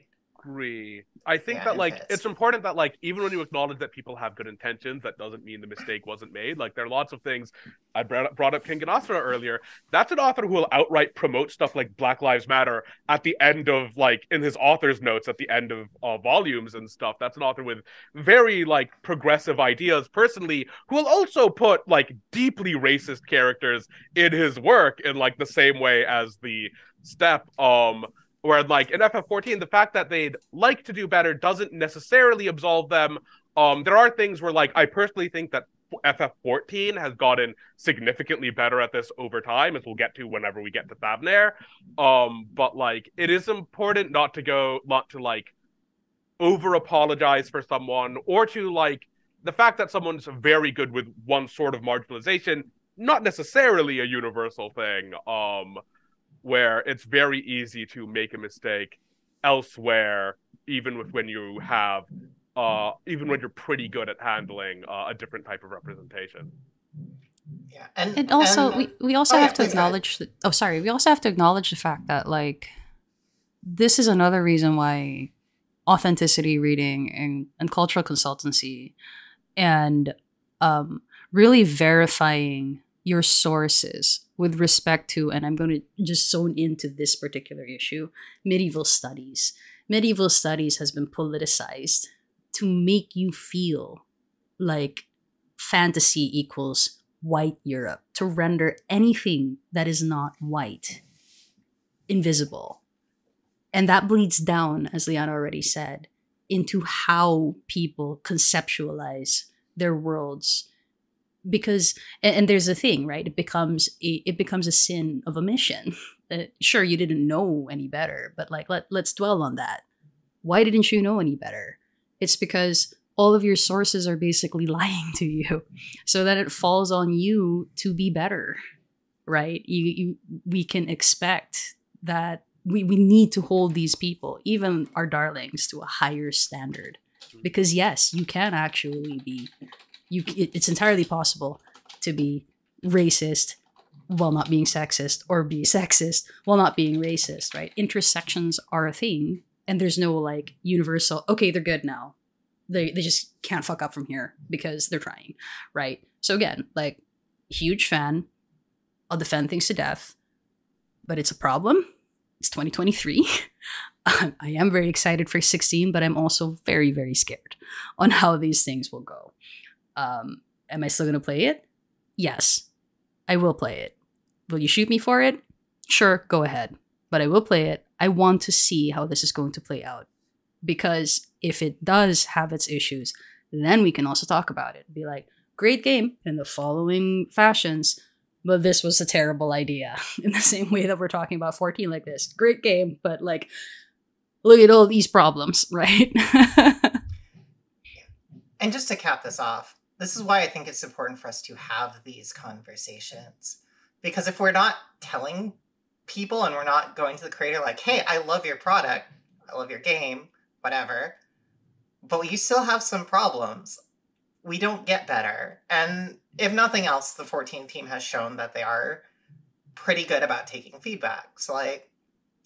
agree. I think yeah, that like it's important that like even when you acknowledge that people have good intentions, that doesn't mean the mistake wasn't made. Like there are lots of things. I brought up, brought up Ken Ganastra earlier. That's an author who will outright promote stuff like Black Lives Matter at the end of like in his author's notes at the end of uh, volumes and stuff. That's an author with very like progressive ideas personally, who will also put like deeply racist characters in his work in like the same way as the Steppe. Um where like in FF14, the fact that they'd like to do better doesn't necessarily absolve them. Um, there are things where like I personally think that FF14 has gotten significantly better at this over time, as we'll get to whenever we get to Thavnair. Um, but like it is important not to go not to like over apologize for someone or to like the fact that someone's very good with one sort of marginalization, not necessarily a universal thing. Um, where it's very easy to make a mistake elsewhere, even with when you have, uh, even when you're pretty good at handling uh, a different type of representation. Yeah, and, and also and, we, we also oh, have yeah, to acknowledge. that. oh, sorry. We also have to acknowledge the fact that like this is another reason why authenticity reading and, and cultural consultancy and um, really verifying your sources with respect to, and I'm going to just zone into this particular issue medieval studies. Medieval studies has been politicized to make you feel like fantasy equals white Europe, to render anything that is not white invisible. And that bleeds down, as Liana already said, into how people conceptualize their worlds because and, and, there's a thing right? It becomes a, it becomes a sin of omission. (laughs) Uh, sure you didn't know any better but like let, let's dwell on that. Why didn't you know any better? It's because all of your sources are basically (laughs) lying to you so that it falls on you to be better right? You, you we can expect that we we need to hold these people, even our darlings, to a higher standard. Because yes, you can actually be you it- it's entirely possible to be racist while not being sexist or be sexist while not being racist, right? Intersections are a thing and there's no like universal okay, they're good now. They they just can't fuck up from here because they're trying, right? So again, like huge fan. I'll defend things to death, but it's a problem. It's 2023. (laughs) I am very excited for 16, but I'm also very, very scared on how these things will go. Um, am I still going to play it? Yes, I will play it. Will you shoot me for it? Sure, go ahead. But I will play it. I want to see how this is going to play out. Because if it does have its issues, then we can also talk about it. Be like, great game in the following fashions, but this was a terrible idea. (laughs) In the same way that we're talking about 14 like this. Great game, but like, look at all these problems, (laughs) right? And just to cap this off, this is why I think it's important for us to have these conversations. Because if we're not telling people and we're not going to the creator like, hey, I love your product, I love your game, whatever, but you still have some problems, we don't get better. And if nothing else, the 14 team has shown that they are pretty good about taking feedback. So, like,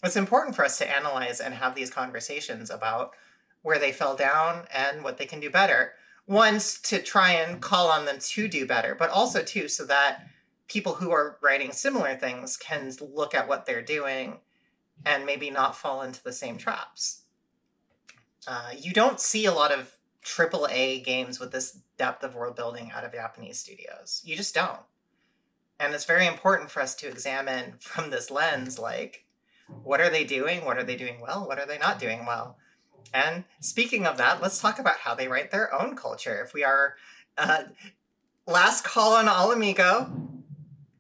it's important for us to analyze and have these conversations about where they fell down and what they can do better. One's to try and call on them to do better, but also too so that people who are writing similar things can look at what they're doing and maybe not fall into the same traps. Uh, you don't see a lot of AAA games with this depth of world building out of Japanese studios. You just don't. And it's very important for us to examine (laughs) from this lens like, what are they doing? What are they doing well? What are they not doing well? And speaking of that, let's talk about how they write their own culture. If we are uh, last call on Ala Mhigo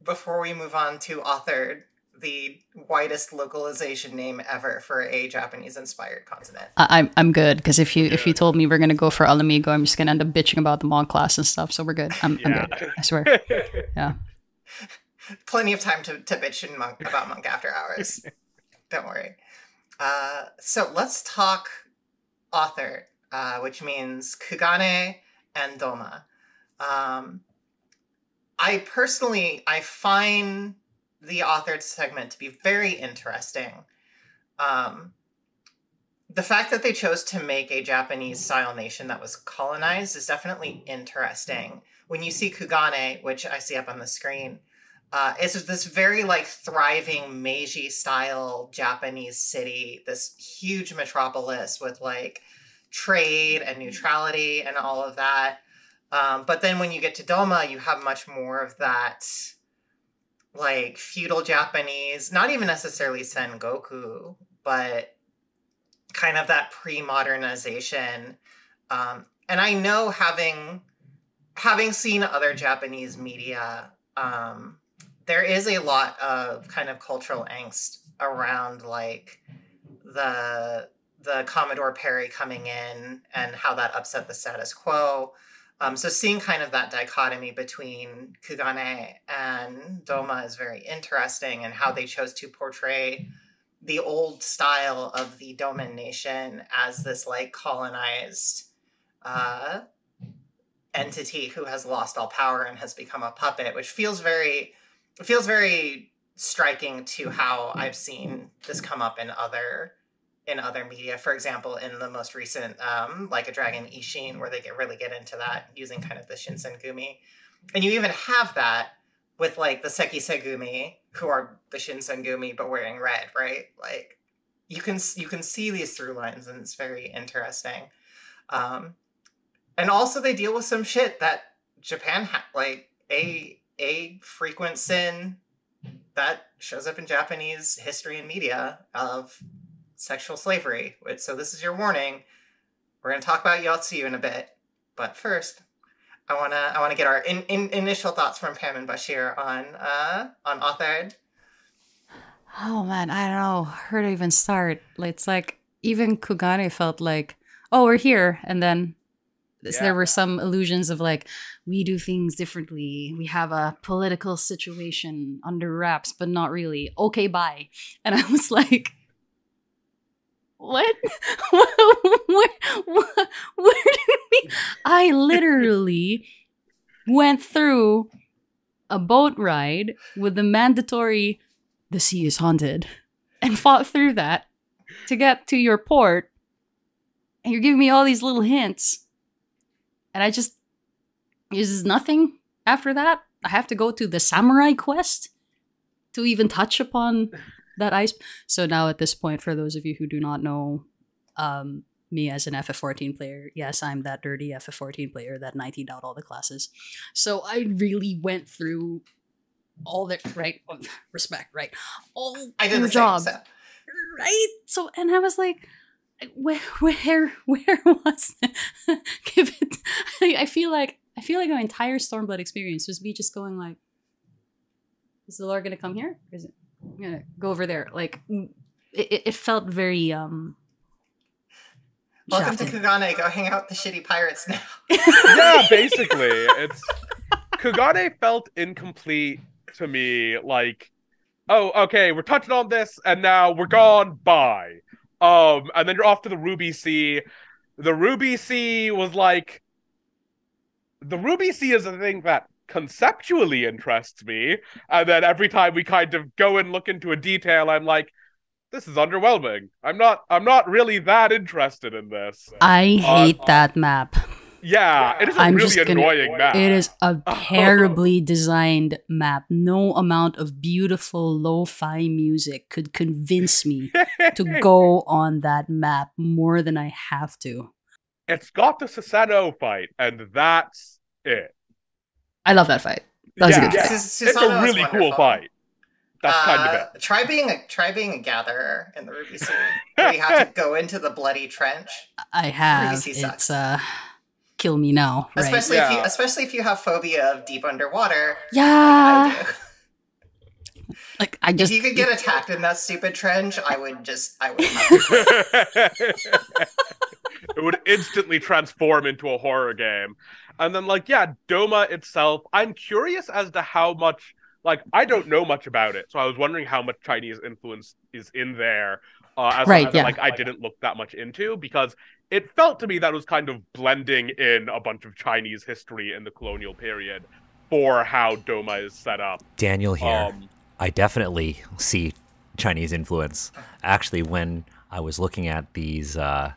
before we move on to Othard, the widest localization name ever for a Japanese inspired continent. I- I'm I'm good because if you if you told me we're gonna go for Ala Mhigo, I'm just gonna end up bitching about the mod class and stuff. So we're good. I'm, I'm good. I swear. (laughs) Yeah. Plenty of time to, to bitch and monk about Monk After Hours. (laughs) Don't worry. Uh, so let's talk Othard, uh, which means Kugane and Doma. Um, I personally, I find the Othard segment to be very interesting. Um, the fact that they chose to make a Japanese style nation that was colonized is definitely interesting. When you see Kugane, which I see up on the screen, uh, it's this very like thriving Meiji style Japanese city, this huge metropolis with like trade and neutrality and all of that. Um, but then when you get to Doma, you have much more of that like feudal Japanese, not even necessarily Sengoku, but kind of that pre-modernization. Um, and I know having having seen other Japanese media, um, there is a lot of kind of cultural angst around like the the Commodore Perry coming in and how that upset the status quo. Um, so seeing kind of that dichotomy between Kugane and Doma is very interesting and how they chose to portray the old style of the Doman nation as this like colonized uh, entity who has lost all power and has become a puppet, which feels very it feels very striking to how I've seen this come up in other in other media. For example, in the most recent um, Like a Dragon Ishin, where they get really get into that using kind of the Shinsengumi. And you even have that with like the Sekiseigumi, who are the Shinsengumi but wearing red, right? Like you can you can see these through lines and it's very interesting. Um, and also they deal with some shit that Japan ha- like a a frequent sin that shows up in Japanese history and media of sexual slavery. So this is your warning. We're going to talk about Yotsuyu in a bit, but first, I wanna I wanna get our in, in, initial thoughts from Pam and Basheer on uh on Othard. Oh man, I don't know where to even start. It's like even Kugane felt like, oh, we're here, and then Yeah. there were some illusions of like we do things differently. We have a political situation under wraps, but not really. Okay, bye. And I was like, what? where, where, where did we? I literally went through a boat ride with the mandatory "the sea is haunted" and fought through that to get to your port. And you're giving me all these little hints, and I just is nothing after that. I have to go to the samurai quest to even touch upon that ice. So now at this point, for those of you who do not know um, me as an FF14 player, yes, I'm that dirty FF14 player that 19 out all the classes. So I really went through all the right (laughs) respect, right? All I did the same. job, So. right? So and I was like. Where, (laughs) where, where was? (laughs) Give it. I feel like I feel like my entire Stormblood experience was me just going like, "Is the Lord gonna come here? Or is it I'm gonna go over there?" Like, mm, it, it- it felt very um. Welcome to. Kugane. Go hang out with the shitty pirates now. (laughs) yeah, basically, it's Kugane felt incomplete to me. Like, oh, okay, we're touching on this, and now we're gone. Bye. Um, and then you're off to the Ruby Sea. The Ruby Sea was like, the Ruby Sea is a thing that conceptually interests me, and then every time we kind of go and look into a detail, I'm like. This is underwhelming. I'm not. I'm not really that interested in this. I Uh, hate that map. Yeah, it is a I'm really gonna- annoying map. It is a (laughs) terribly designed map. No amount of beautiful lo-fi music could convince me to (laughs) go on that map more than I have to. It's got the Susanoo fight, and that's it. I love that fight. That was a yeah, good fight. Sus- it's a really cool fight. That's kind of Uh, it. Try being a try being a gatherer in the Ruby Sea. where you have to (laughs) go into the bloody trench, I have. Sea sucks. It's uh, kill me now, right? especially if you especially if you have phobia of deep underwater. yeah. I. (laughs) Like I just if you could get attacked in that stupid trench, I would just I would. Have (laughs) it would instantly transform into a horror game. And then, like, yeah, Doma itself, I'm curious as to how much, like, I don't know much about it. So I was wondering how much Chinese influence is in there. Uh, as Right, something that, yeah. like, I didn't look that much into because it felt to me that was kind of blending in a bunch of Chinese history in the colonial period for how Doma is set up. Daniel here. Um, I definitely see Chinese influence. Actually, when I was looking at these uh,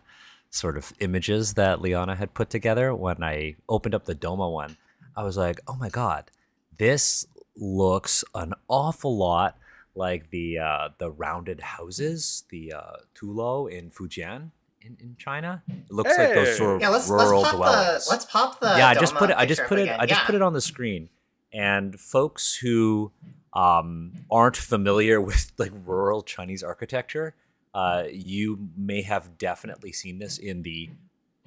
sort of images that Liana had put together, when I opened up the Doma one, I was like, oh my god, this looks an awful lot like the uh, the rounded houses, the uh, Tulou in Fujian in, in China. It looks like those sort of yeah, let's let's rural pop the dwellings let's pop the. yeah, I just put it. I just put it. again. I just yeah. put it on the screen, and folks who um, aren't familiar (laughs) with like rural Chinese architecture, uh, you may have definitely seen this in the.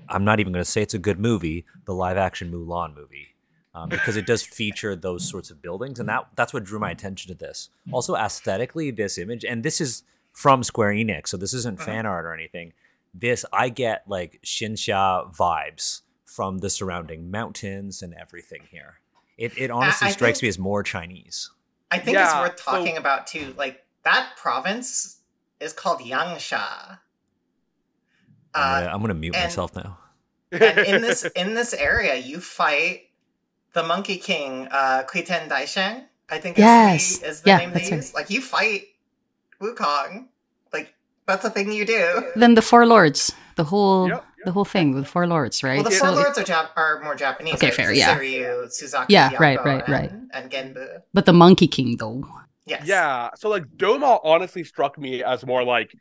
I'm not even going to say it's a good movie, the live-action Mulan movie, um, because it does feature those sorts of buildings, and that that's what drew my attention to this. Also, aesthetically, this image, and this is from Square Enix, so this isn't fan art or anything. This I get like Xinsha vibes from the surrounding mountains and everything here. It it honestly I strikes think- me as more Chinese. I think it's Yeah, worth so- talking about too. Like that province is called Yanxia. I'm Uh, gonna, I'm gonna mute and- myself now. (laughs) and in this (laughs) in this area, you fight the Monkey King, uh, Qitian Dasheng. I think is Yes. the, is the Yeah, name they that's right. use. Like you fight Wukong. Like that's a thing you do. Then the four lords, the whole Yep, the whole thing with four lords, right? Well, the four So it- lords are, Jap- are more Japanese. Okay, right? fair, yeah. Seiryu, Suzaku, Yeah, Yako, right, right, and, right. and Genbu. but the Monkey King though. Yes. Yeah, so like Doma honestly struck me as more like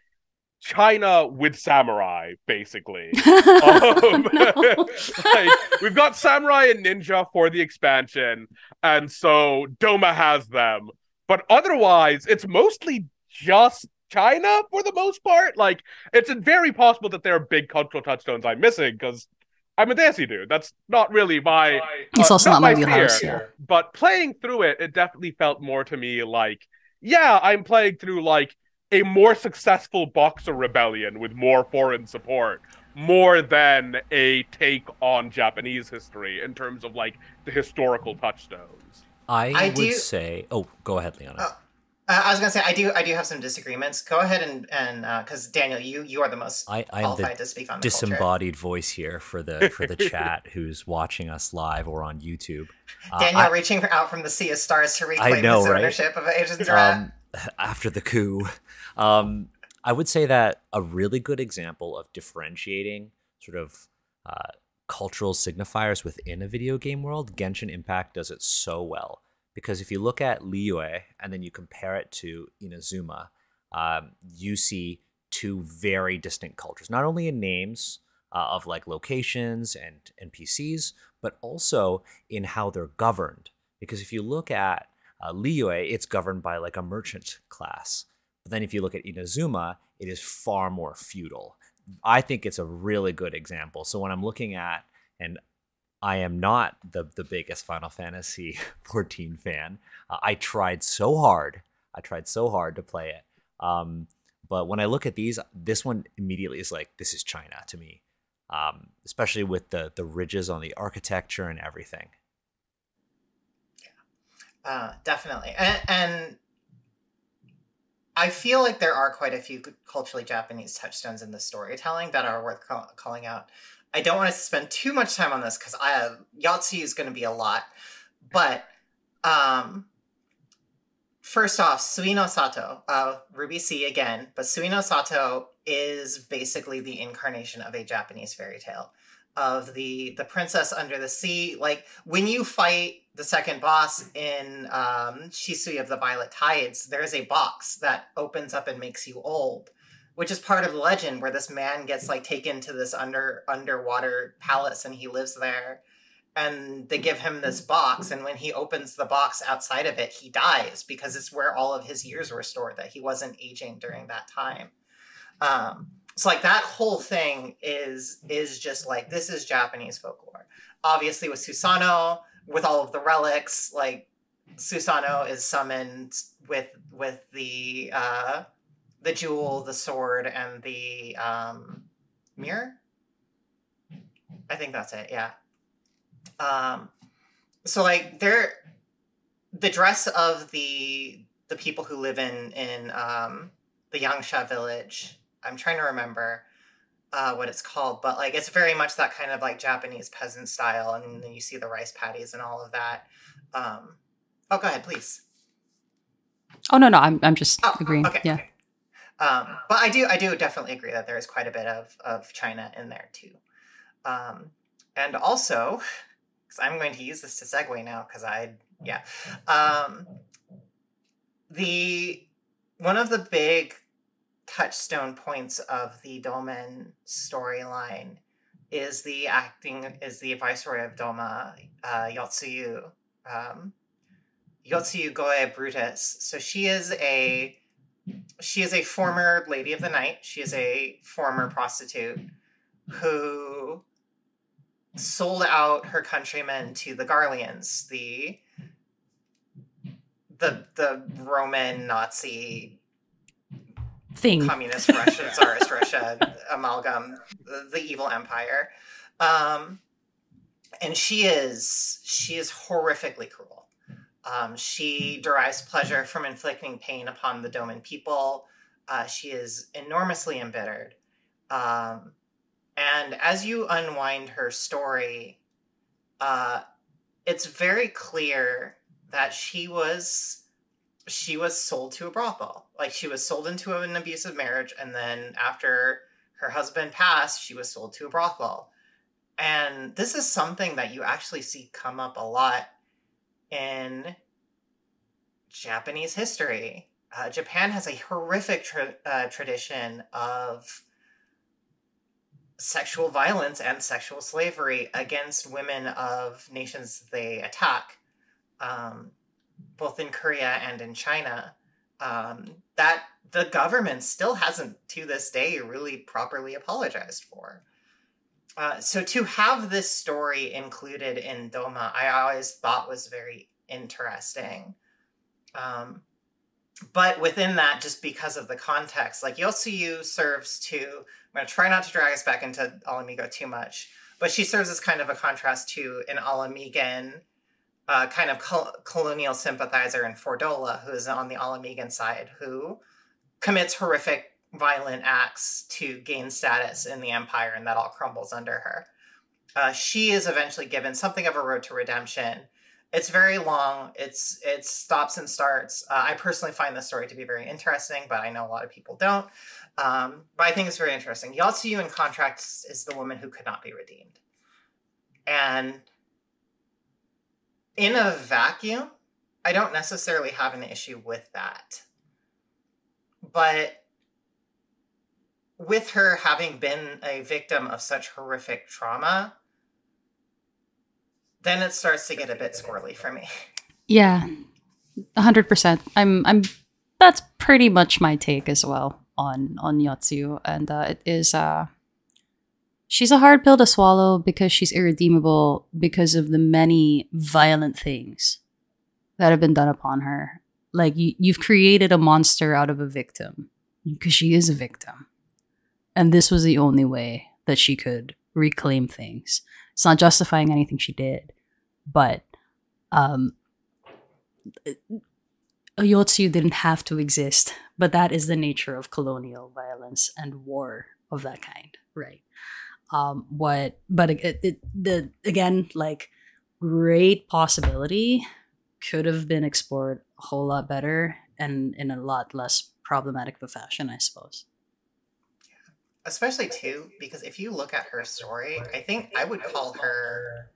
China with samurai, basically. (laughs) Um, No. (laughs) like we've got samurai and ninja for the expansion, and so Doma has them. But otherwise, it's mostly just China for the most part. Like it's very possible that there are big cultural touchstones I'm missing because I'm a Desi dude. That's not really my. It's uh, also not my sphere. wheelhouse, yeah. But playing through it, it definitely felt more to me like, yeah, I'm playing through like a more successful Boxer rebellion with more foreign support, more than a take on Japanese history in terms of like the historical touchstones. I, I would do- say. Oh, go ahead, Liana. Oh. Uh, I was gonna say I do. I do have some disagreements. Go ahead and and because uh, Daniel, you you are the most I, I'm qualified the to speak on the disembodied voice here for the for the (laughs) chat who's watching us live or on YouTube. Uh, Daniel I, reaching out from the sea of stars to reclaim know, his right? ownership of Agents um, After the coup, um, I would say that a really good example of differentiating sort of uh, cultural signifiers within a video game world, Genshin Impact does it so well because if you look at Liyue and then you compare it to Inazuma, um, you see two very distinct cultures, not only in names uh, of like locations and NPCs, but also in how they're governed. Because if you look at uh, Liyue, it's governed by like a merchant class. But then if you look at Inazuma, it is far more feudal. I think it's a really good example. So when I'm looking at, and I am not the the biggest Final Fantasy (laughs) 14 fan. Uh, I tried so hard. I tried so hard to play it. Um, but when I look at these, this one immediately is like this is China to me, um, especially with the the ridges on the architecture and everything. Yeah, uh, definitely, and, and I feel like there are quite a few culturally Japanese touchstones in the storytelling that are worth call- calling out. I don't want to spend too much time on this because I Yotsuyu is going to be a lot, but um, first off, Sui-no-Sato, uh, Ruby Sea again, but Sui-no-Sato is basically the incarnation of a Japanese fairy tale of the the princess under the sea. Like when you fight the second boss in um, Shisui of the Violet Tides, there's a box that opens up and makes you old which is part of the legend where this man gets like taken to this under underwater palace and he lives there. And they give him this box and when he opens the box outside of it he dies because it's where all of his years were stored that he wasn't aging during that time. Um, so like that whole thing is is just like this is japanese folklore. Obviously with susano with all of the relics like susano is summoned with with the uh the jewel, the sword, and the um, mirror. I think that's it. Yeah. Um, so like they're the dress of the the people who live in in um, the Yanxia village. I'm trying to remember uh, what it's called, but like it's very much that kind of like Japanese peasant style, and then you see the rice paddies and all of that. Um, oh, go ahead, please. Oh no, no, I'm I'm just oh, agreeing. Okay, yeah. Okay. Um, but I do I do definitely agree that there is quite a bit of of China in there too. Um, and also, because I'm going to use this to segue now, because I yeah, um, the one of the big touchstone points of the Doman storyline is the acting is the viceroy of Doma, uh, Yotsuyu, um, Yotsuyu Goe Brutus. So she is a she is a former lady of the night. She is a former prostitute who sold out her countrymen to the Garleans, the the the Roman Nazi thing, communist Russia, (laughs) Tsarist Russia amalgam, the, the evil empire. Um, and she is she is horrifically cruel. Um, she derives pleasure from inflicting pain upon the Doman people. Uh, she is enormously embittered. Um, and as you unwind her story, uh, it's very clear that she was she was sold to a brothel. Like she was sold into an abusive marriage, and then after her husband passed, she was sold to a brothel. And this is something that you actually see come up a lot in Japanese history. Uh, Japan has a horrific tra- uh, tradition of sexual violence and sexual slavery against women of nations they attack, um, both in Korea and in China. Um, that the government still hasn't, to this day, really properly apologized for. Uh, so to have this story included in Doma, I always thought was very interesting. Um, but within that, just because of the context, like Yotsuyu serves to, I'm going to try not to drag us back into Ala Mhigo too much, but she serves as kind of a contrast to an Ala Mhigan uh, kind of col- colonial sympathizer in Fordola, who is on the Ala Mhigan side, who commits horrific, violent acts to gain status in the Empire, and that all crumbles under her. Uh, she is eventually given something of a road to redemption. It's very long. It's it stops and starts. Uh, I personally find this story to be very interesting, but I know a lot of people don't. Um, but I think it's very interesting. Yotsuyu, in contrast, is the woman who could not be redeemed, and in a vacuum, I don't necessarily have an issue with that. But with her having been a victim of such horrific trauma, then it starts to get a bit squirrely for me. Yeah, hundred percent. I'm. I'm. That's pretty much my take as well on on Yotsu, and uh, it is. Uh, she's a hard pill to swallow because she's irredeemable because of the many violent things that have been done upon her. Like you, you've created a monster out of a victim because she is a victim, and this was the only way that she could reclaim things. It's not justifying anything she did, but um, Oyotsu didn't have to exist, but that is the nature of colonial violence and war of that kind, right? Um, what, but it, it, the again, like great possibility could have been explored a whole lot better and in a lot less problematic of a fashion, I suppose. Especially too, because if you look at her story, I think I would call her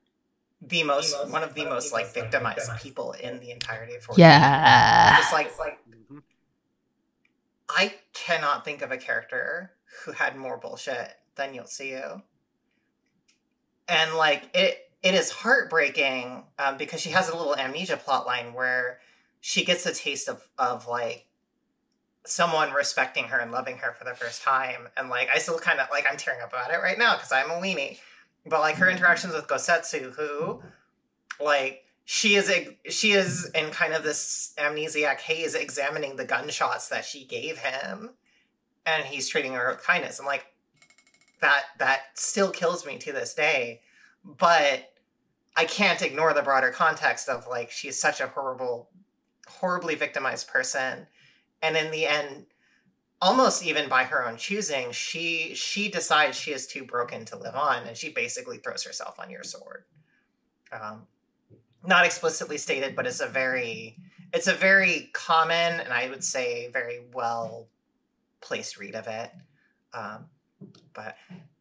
the most one of the most like victimized people in the entirety of 14. Yeah. Just like like I cannot think of a character who had more bullshit than Yotsuyu. And like it it is heartbreaking um, because she has a little amnesia plot line where she gets a taste of of like someone respecting her and loving her for the first time. And like i still kind of like i'm tearing up about it right now because i'm a weenie. But like her mm-hmm. interactions with gosetsu who like she is a, she is in kind of this amnesiac haze examining the gunshots that she gave him. And he's treating her with kindness. And like that that still kills me to this day. But i can't ignore the broader context of like she's such a horrible horribly victimized person and in the end almost even by her own choosing she she decides she is too broken to live on and she basically throws herself on your sword um, not explicitly stated but it's a very it's a very common and i would say very well placed read of it um, but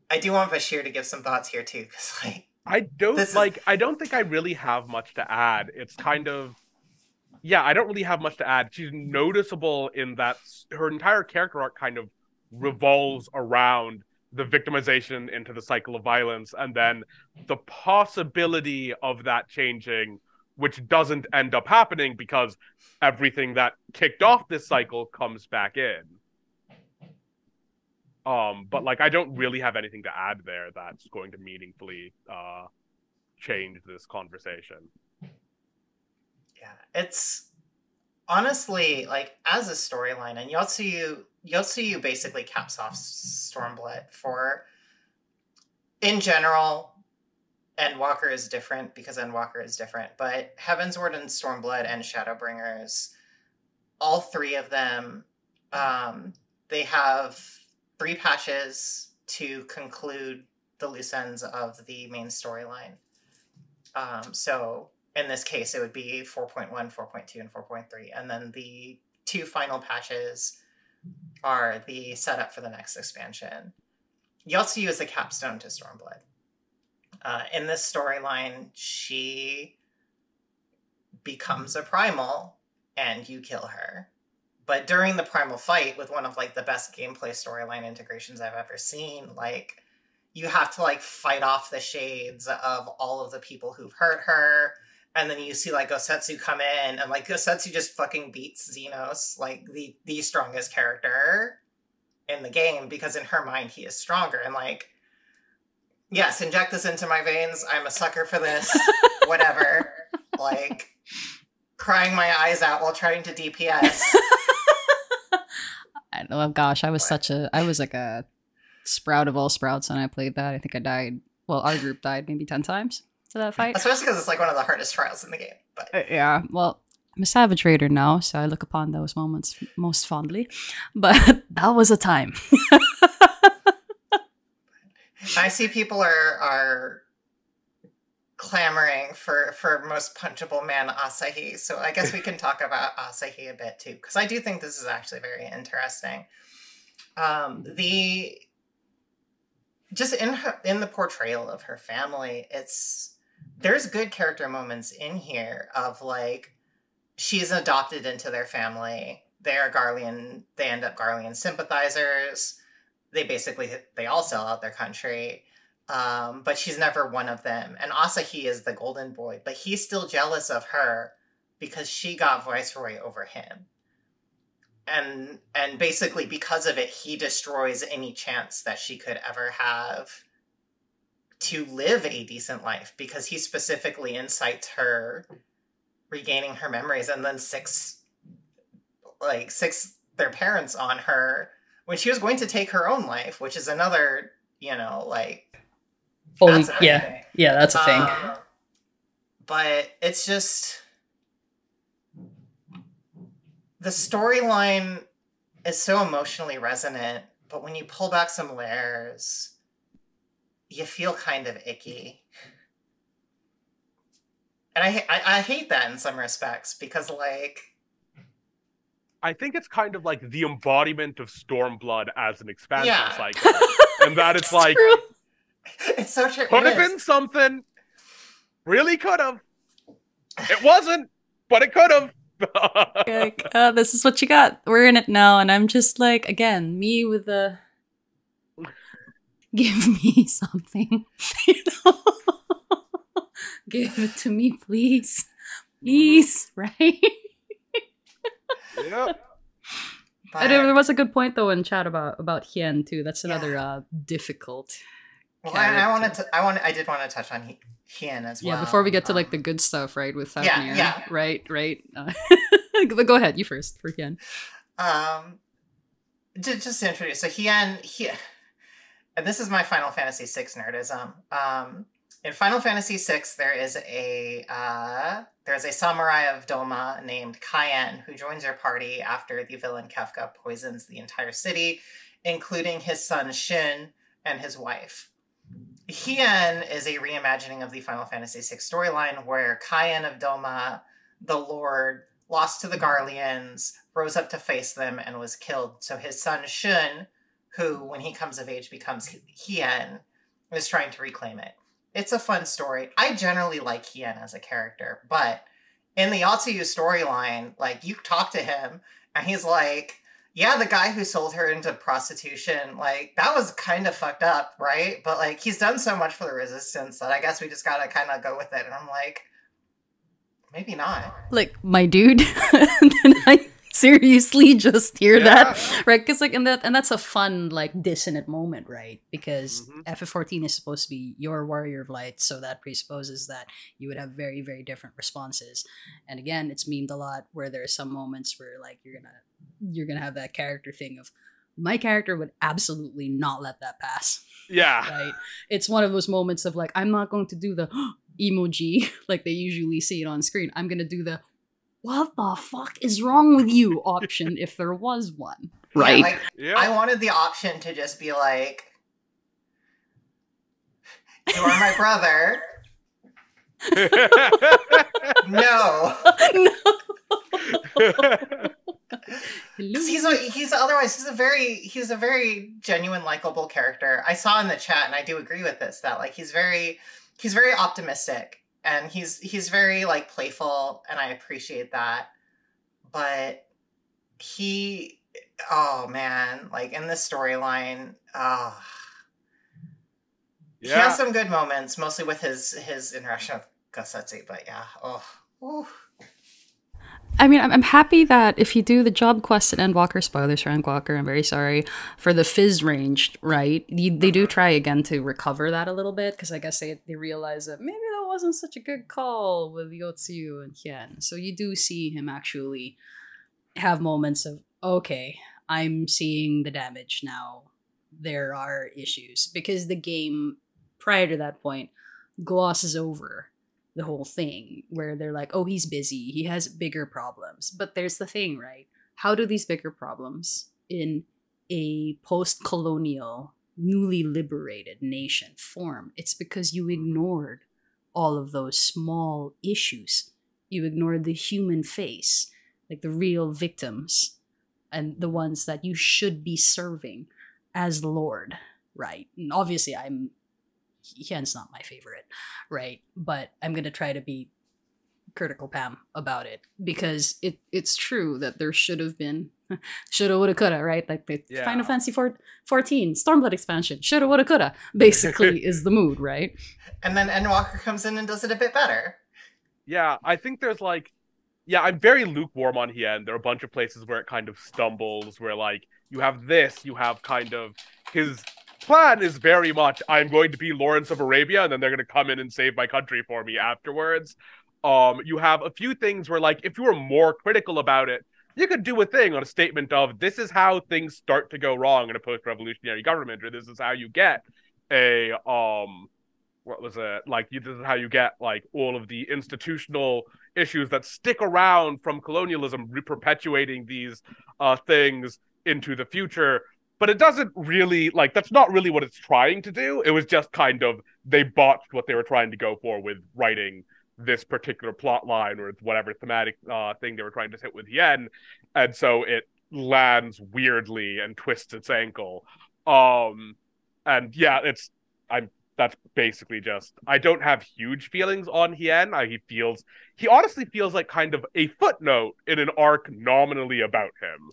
i do want Basheer to give some thoughts here too because like I don't This is- like. I don't think I really have much to add. It's kind of, yeah. I don't really have much to add. She's noticeable in that her entire character arc kind of revolves around the victimization into the cycle of violence, and then the possibility of that changing, which doesn't end up happening because everything that kicked off this cycle comes back in. Um, but like I don't really have anything to add there that's going to meaningfully uh change this conversation. Yeah, it's honestly like as a storyline, and Yotsuyu Yotsuyu basically caps off Stormblood for in general. Endwalker is different because Endwalker is different, but Heavensward and Stormblood and Shadowbringers, all three of them, um, they have three patches to conclude the loose ends of the main storyline. Um, so in this case, it would be 4.1, 4.2, and 4.3. And then the two final patches are the setup for the next expansion. You also use the capstone to Stormblood. Uh, in this storyline, she becomes a primal and you kill her. But during the primal fight, with one of like the best gameplay storyline integrations I've ever seen, like you have to like fight off the shades of all of the people who've hurt her and then you see like Gosetsu come in and like Gosetsu just fucking beats Zenos, like the the strongest character in the game because in her mind he is stronger and like yes, inject this into my veins. I'm a sucker for this. (laughs) Whatever. like crying my eyes out while trying to DPS. (laughs) I know. Gosh, I was such a. I was like a sprout of all sprouts when I played that. I think I died. Well, our group died maybe ten times. To that fight. Especially because it's like one of the hardest trials in the game. But Uh, yeah, well, I'm a Savage Raider now, so I look upon those moments most fondly. But (laughs) that was a time. I see people are are clamoring for for most punchable man Asahi. So I guess we can (laughs) talk about Asahi a bit too, because I do think this is actually very interesting. Um, the just in her in the portrayal of her family, it's there's good character moments in here of like she's adopted into their family. They are Garlean. They end up Garlean sympathizers. They basically they all sell out their country um, but she's never one of them. And Asahi is the golden boy, but he's still jealous of her because she got viceroy over him. And and basically because of it, he destroys any chance that she could ever have to live a decent life because he specifically incites her regaining her memories and then sics like sics their parents on her when she was going to take her own life, which is another, you know, like Holy, yeah, everything. yeah, that's a thing. Um, but it's just the storyline is so emotionally resonant, but when you pull back some layers, you feel kind of icky. And I, I, I hate that in some respects because, like, I think it's kind of like the embodiment of Stormblood as an expansion Yeah. cycle. and that (laughs) it's like True. it's so true. could It have is. been something. Really could have. It wasn't, but it could have. like, (laughs) uh, this is what you got. We're in it now, and I'm just like, again, me with the (laughs) give me something, (laughs) you know, give it to me, please, please, right? yeah. (laughs) But- there was a good point though in chat about about Hien too. That's another uh, difficult. well, I, I wanted to. I wanted. I did want to touch on Hien as well. Yeah, before we get to like Um, the good stuff, right? With Yeah, Thavnair, yeah. right, right. Uh, but go ahead, you first for Hien. Um, just, just to introduce, so Hien, he, and this is my Final Fantasy VI nerdism. Um, in Final Fantasy VI, there is a uh, there's a samurai of Doma named Kaien who joins your party after the villain Kefka poisons the entire city, including his son Shin and his wife. Hien is a reimagining of the Final Fantasy VI storyline where Kaien of Doma, the Lord, lost to the Garleans, rose up to face them, and was killed. So his son Shun, who, when he comes of age, becomes Hien, is trying to reclaim it. It's a fun story. I generally like Hien as a character, but in the Yotsuyu storyline, like you talk to him, and he's like, yeah, the guy who sold her into prostitution, like that was kind of fucked up, right? But like he's done so much for the resistance that I guess we just gotta kind of go with it. And I'm like, maybe not. Like my dude, (laughs) (laughs) seriously just hear Yeah. that, right? Because like, and that and that's a fun like dissonant moment, right? Because Mhm. FF14 is supposed to be your warrior of light, so that presupposes that you would have very very different responses. And again, it's memed a lot where there are some moments where like you're gonna you're gonna have that character thing of my character would absolutely not let that pass Yeah. (laughs) right? It's one of those moments of like, I'm not going to do the (gasps) emoji (laughs) like they usually see it on screen. I'm gonna do the what the fuck is wrong with you option if there was one. (laughs) Yeah, Right. like, Yeah. I wanted the option to just be like, "You are my brother." (laughs) No, (laughs) No. he's a, he's otherwise he's a very he's a very genuine, likable character. I saw in the chat, and I do agree with this that like he's very he's very optimistic, and he's he's very like playful, and I appreciate that. But he, oh man, like in this storyline. He yeah. has some good moments, mostly with his his interaction with Gosetsu, but yeah, oh. I mean, I'm, I'm happy that if you do the job quest at Endwalker, spoilers for Endwalker, I'm very sorry, for the Phys range, right? You, they do uh-huh. try again to recover that a little bit, because I guess they, they realize that maybe that wasn't such a good call with Yotsu and Hien. So you do see him actually have moments of, okay, I'm seeing the damage now. There are issues. Because the game, prior to that point, glosses over the whole thing where they're like, oh, he's busy, he has bigger problems. But there's the thing, right? How do these bigger problems in a post colonial, newly liberated nation form? It's because you ignored all of those small issues. You ignored the human face, like the real victims and the ones that you should be serving as Lord, right? And obviously, I'm Hien's not my favorite, right? But I'm gonna try to be critical Pam about it because it it's true that there should have been (laughs) shoulda woulda coulda right like the Yeah. Final Fantasy 4, 14 Stormblood expansion shoulda woulda coulda basically (laughs) is the mood right And then Endwalker comes in and does it a bit better. Yeah, I think there's like, yeah, I'm very lukewarm on Hien. There are a bunch of places where it kind of stumbles, where like you have this, you have kind of his plan is very much I'm going to be Lawrence of Arabia, and then they're going to come in and save my country for me afterwards. Um, you have a few things where like if you were more critical about it, you could do a thing on a statement of this is how things start to go wrong in a post-revolutionary government, or this is how you get a um what was it like you, this is how you get like all of the institutional issues that stick around from colonialism perpetuating these uh things into the future but it doesn't really like that's not really what it's trying to do it was just kind of they botched what they were trying to go for with writing this particular plot line or whatever thematic uh thing they were trying to hit with Hien and so it lands weirdly and twists its ankle um and yeah it's i'm that's basically just I don't have huge feelings on Hien. I, he feels he honestly feels like kind of a footnote in an arc nominally about him.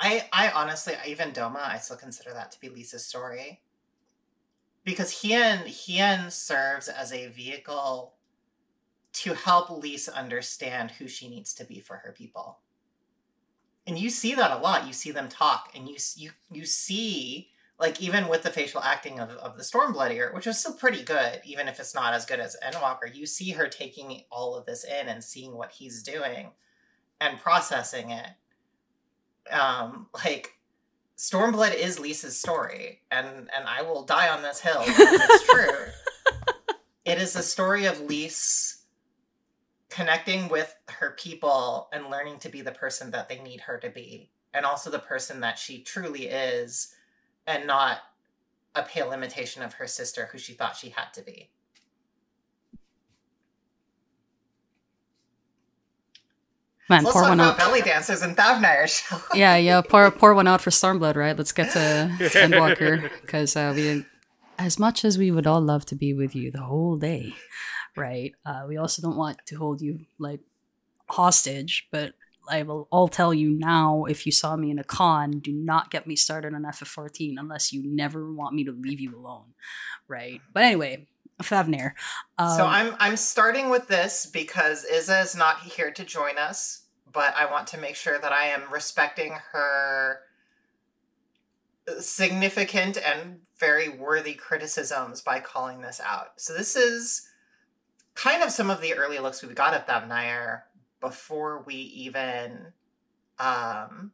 I I honestly even Doma I still consider that to be Lyse's story. Because Hien Hien serves as a vehicle to help Lisa understand who she needs to be for her people. And you see that a lot. You see them talk and you you you see like even with the facial acting of, of the Stormbloodier, which was still pretty good, even if it's not as good as Endwalker, you see her taking all of this in and seeing what he's doing and processing it um like stormblood is Lyse's story and and i will die on this hill it's (laughs) true. It is a story of Lyse connecting with her people and learning to be the person that they need her to be and also the person that she truly is and not a pale imitation of her sister who she thought she had to be man let's pour talk one about out belly dancers and thavnair shall we? yeah yeah pour pour one out for Stormblood right let's get to Endwalker because (laughs) uh, we as much as we would all love to be with you the whole day right uh, we also don't want to hold you like hostage but I will I'll tell you now if you saw me in a con, do not get me started on FF14 unless you never want me to leave you alone. Right. But anyway, Thavnair. Um, so I'm I'm starting with this because Iza is not here to join us, but I want to make sure that I am respecting her significant and very worthy criticisms by calling this out. So this is kind of some of the early looks we got at Thavnair before we even um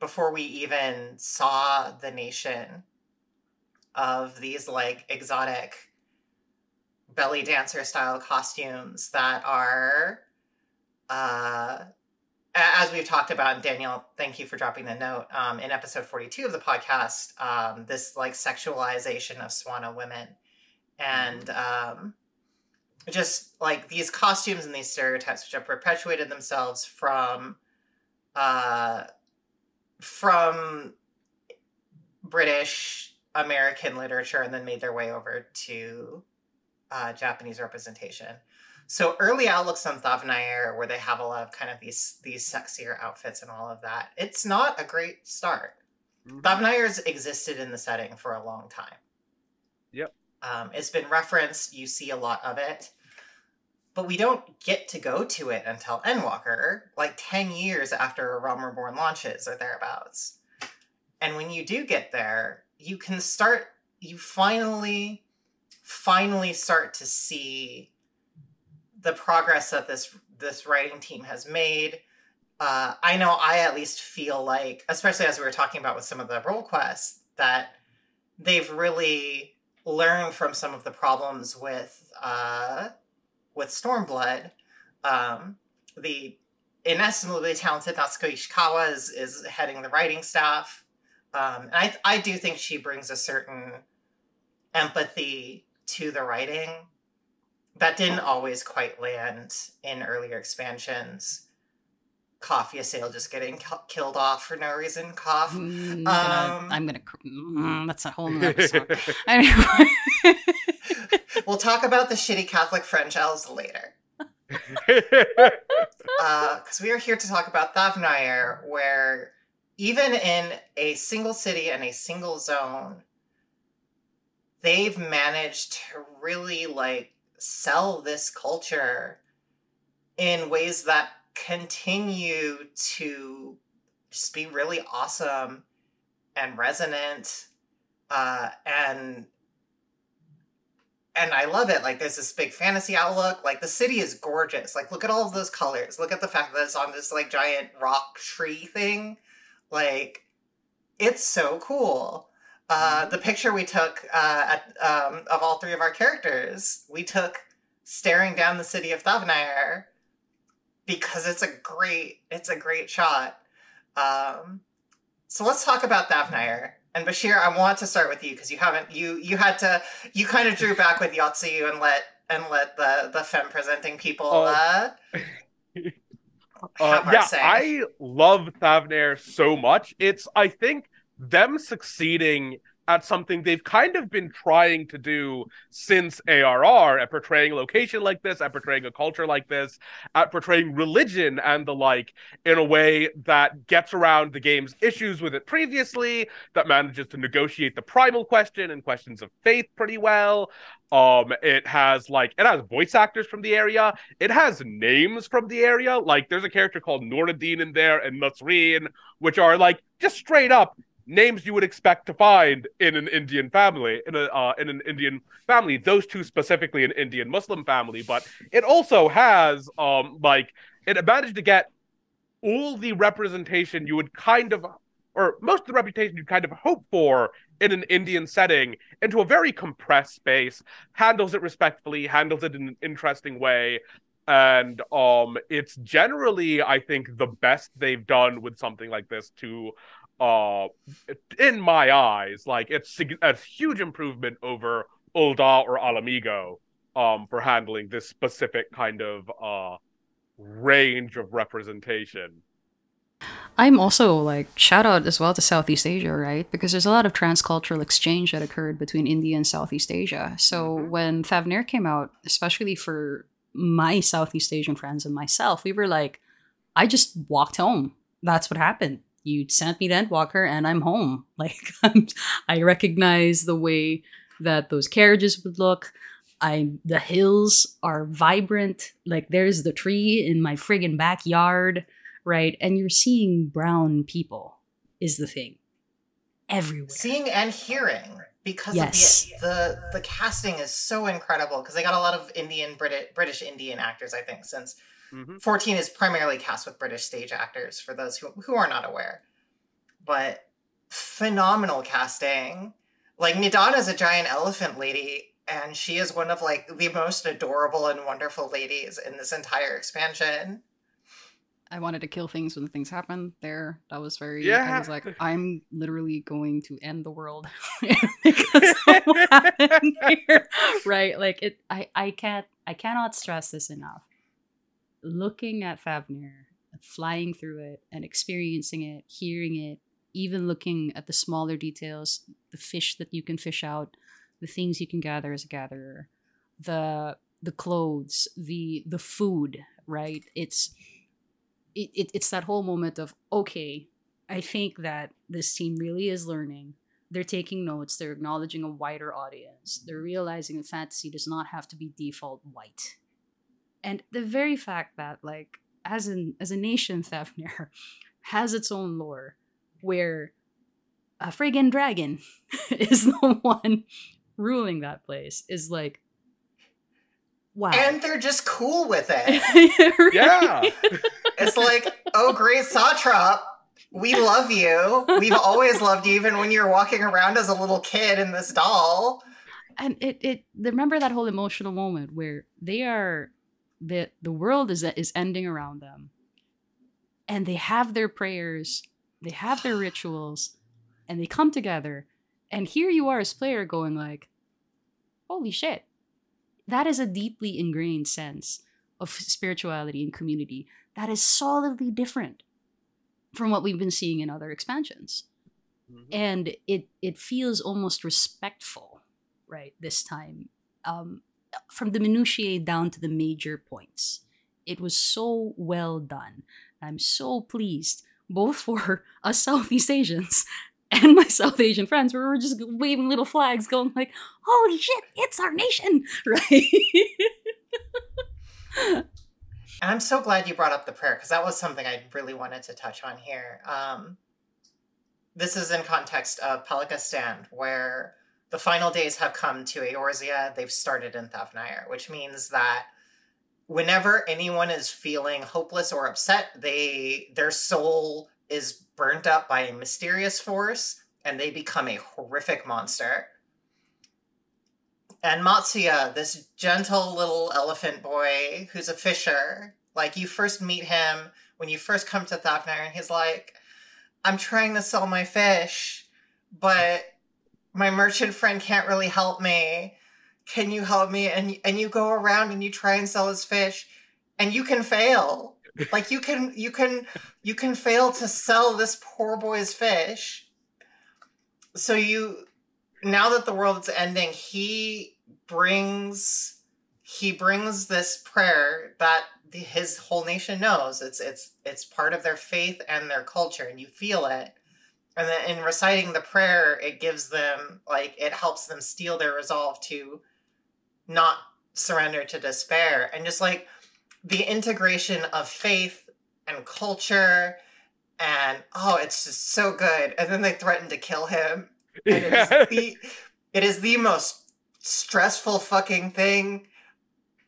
before we even saw the nation of these like exotic belly dancer style costumes that are uh as we've talked about and Daniel thank you for dropping the note um, in episode 42 of the podcast um, this like sexualization of swana women. And um, just like these costumes and these stereotypes which have perpetuated themselves from uh from british american literature and then made their way over to uh, japanese representation so early outlooks on Thavnair, where they have a lot of kind of these these sexier outfits and all of that, it's not a great start. Mhm. Thavnair's existed in the setting for a long time. Yep. Um, it's been referenced. You see a lot of it, but we don't get to go to it until Endwalker, like ten years after A Realm Reborn launches or thereabouts. And when you do get there, you can start. You finally, finally start to see the progress that this this writing team has made. Uh, I know I at least feel like, especially as we were talking about with some of the role quests, that they've really learned from some of the problems with uh, with Stormblood. Um, the inestimably talented Natsuko Ishikawa is, is heading the writing staff. Um, and I, I do think she brings a certain empathy to the writing that didn't always quite land in earlier expansions. Coffee sale just getting ki- killed off for no reason. Cough. Mm, gonna- Um, I'm gonna. Mm, that's a whole nother episode. (laughs) (laughs) Anyway. We'll talk about the shitty Catholic French elves later. (laughs) because we are here to talk about Thavnair, where even in a single city and a single zone, they've managed to really like sell this culture in ways that continue to just be really awesome and resonant uh, and and I love it. Like, there's this big fantasy outlook. Like, the city is gorgeous. Like, look at all of those colors. Look at the fact that it's on this like giant rock tree thing. Like, it's so cool. Uh, the picture we took uh, at, um, of all three of our characters, we took staring down the city of Thavnair because it's a great, it's a great shot. Um, so let's talk about Thavnair. And Basheer, I want to start with you because you haven't you you had to you kind of drew back with Yotsuyu and let and let the the femme presenting people Oh. uh, (laughs) Uh, yeah, say. I love Thavnair so much. It's, I think, them succeeding at something they've kind of been trying to do since ARR at portraying a location like this, at portraying a culture like this, at portraying religion and the like in a way that gets around the game's issues with it previously, that manages to negotiate the primal question and questions of faith pretty well. Um, it has like it has voice actors from the area. It has names from the area. Like there's a character called Noradine in there and Nasreen, which are like just straight up names you would expect to find in an Indian family, in a uh, in an Indian family. Those two specifically an Indian Muslim family, but it also has um like it managed to get all the representation you would kind of or most of the reputation you'd kind of hope for in an Indian setting into a very compressed space, handles it respectfully, handles it in an interesting way. And um it's generally, I think, the best they've done with something like this to uh in my eyes, like it's a huge improvement over Ul'dah or Ala Mhigo um for handling this specific kind of uh range of representation. I'm also like shout out as well to Southeast Asia, right? Because there's a lot of transcultural exchange that occurred between India and Southeast Asia. So Mhm. when Thavnair came out, especially for my Southeast Asian friends and myself, we were like, I just walked home. That's what happened. You sent me the Endwalker, and I'm home. (laughs) Like I'm, I recognize the way that those carriages would look. I the hills are vibrant. Like there's the tree in my friggin' backyard right? And you're seeing brown people is the thing everywhere. seeing and hearing because Yes. the, the the casting is so incredible because they got a lot of Indian British British Indian actors I think since Mhm. 14 is primarily cast with British stage actors for those who who are not aware but phenomenal casting like Nidana is a giant elephant lady and she is one of like the most adorable and wonderful ladies in this entire expansion I wanted to kill things when things happened there. That was very. I Yeah. was like, (laughs) I'm literally going to end the world (laughs) because of what happened (laughs) here. Right? Like it. I. I can't. I cannot stress this enough. Looking at Thavnair, flying through it, and experiencing it, hearing it, even looking at the smaller details, the fish that you can fish out, the things you can gather as a gatherer, the the clothes, the the food. Right? It's it, it, it's that whole moment of okay i think that this team really is learning they're taking notes they're acknowledging a wider audience they're realizing that fantasy does not have to be default white and the very fact that like as an as a nation (laughs) Thavnair has its own lore where a friggin' dragon (laughs) is the one ruling that place is like wow and they're just cool with it (laughs) Yeah. It's like, oh, great Satrap. We love you. We've always loved you, even when you're walking around as a little kid in this doll. and it it remember that whole emotional moment where they are the the world is is ending around them. And they have their prayers they have their rituals and they come together. And here you are as player going like holy shit. That is a deeply ingrained sense of spirituality and community that is solidly different from what we've been seeing in other expansions. Mhm. and it it feels almost respectful right this time. Um from the minutiae down to the major points. It was so well done. I'm so pleased both for (laughs) us southeast asians (laughs) and my south asian friends where we're just waving little flags going like holy shit it's our nation! (laughs) Right? And I'm so glad you brought up the prayer because that was something I really wanted to touch on here. Um, this is in context of Palaka's Stand, where the final days have come to Eorzea. They've started in Thavnair, which means that whenever anyone is feeling hopeless or upset, they their soul is burnt up by a mysterious force and they become a horrific monster. And Matsya, this gentle little elephant boy who's a fisher, like you first meet him when you first come to Thavnair, and he's like, I'm trying to sell my fish, but my merchant friend can't really help me. Can you help me? And and you go around and you try and sell his fish, and you can fail. Like you can you can you can fail to sell this poor boy's fish. So you now that the world's ending, he brings he brings this prayer that his whole nation knows. It's it's it's part of their faith and their culture, and you feel it. And then in reciting the prayer, it gives them like it helps them steel their resolve to not surrender to despair, and just like the integration of faith and culture. And oh, it's just so good. And then they threaten to kill him, and it is (laughs) the it is the most stressful fucking thing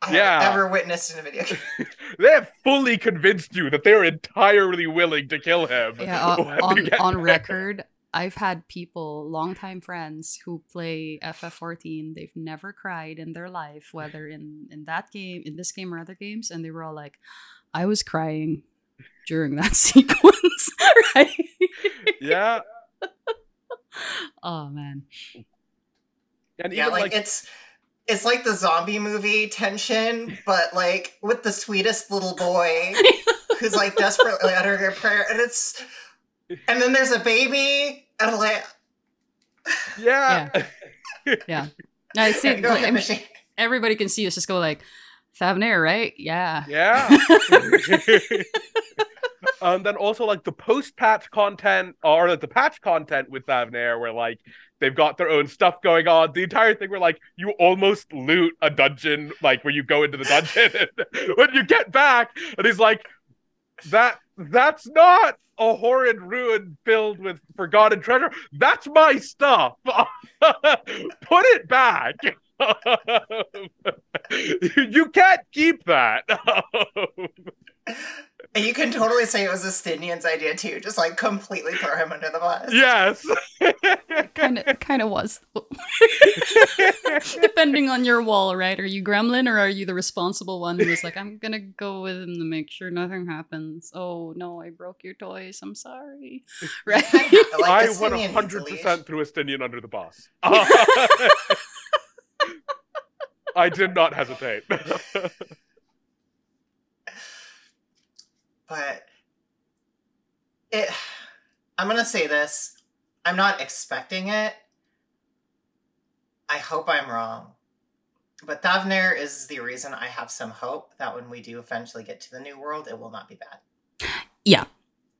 I Yeah. have ever witnessed in a video game. (laughs) they have fully convinced you that they're entirely willing to kill him. yeah uh, on, on, on record i've had people longtime friends who play ff14 they've never cried in their life whether in in that game in this game or other games and they were all like i was crying during that (laughs) sequence (laughs) right Yeah, oh man and yeah, like, like, it's it's like the zombie movie tension, but like with the sweetest little boy (laughs) who's like desperately uttering a prayer, and it's and then there's a baby, and like yeah, yeah (laughs) i see like, I mean, everybody can see us just go like Thavnair, right? Yeah. yeah. (laughs) and then also like the post-patch content or like the patch content with Thavnair, where like they've got their own stuff going on. The entire thing where like you almost loot a dungeon, like where you go into the dungeon, (laughs) and when you get back, and he's like, "That that's not." A horrid ruin filled with forgotten treasure. That's my stuff. (laughs) Put it back. (laughs) you can't keep that. And you can totally say it was Estinian's idea too, just like completely throw him under the bus. yes. Kind of kind of was. (laughs) Depending on your wall, right? Are you gremlin or are you the responsible one who was like, I'm gonna go with him to make sure nothing happens. Oh no, I broke your toys. I'm sorry. (laughs) Right? I went a hundred percent through Estinian under the bus. (laughs) I did not hesitate. But it i'm gonna say this i'm not expecting it i hope i'm wrong but Thavnair is the reason i have some hope that when we do eventually get to the new world it will not be bad yeah.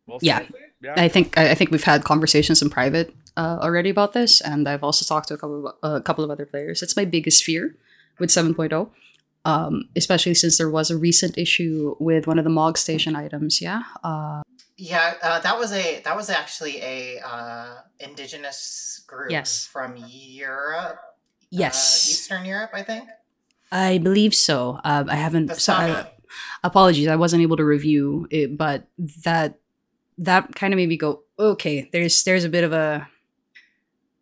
We'll Yeah. yeah. I think I I think we've had conversations in private uh, already about this, and I've also talked to a couple of, a couple of other players. It's my biggest fear with 7.0, um, especially since there was a recent issue with one of the Mog Station items. Yeah, uh, yeah uh, that was a that was actually a uh, indigenous group Yes. from europe uh, yes, eastern europe i think I believe so. Um, I haven't. So I, apologies, I wasn't able to review it, but that that kind of made me go, okay. There's there's a bit of a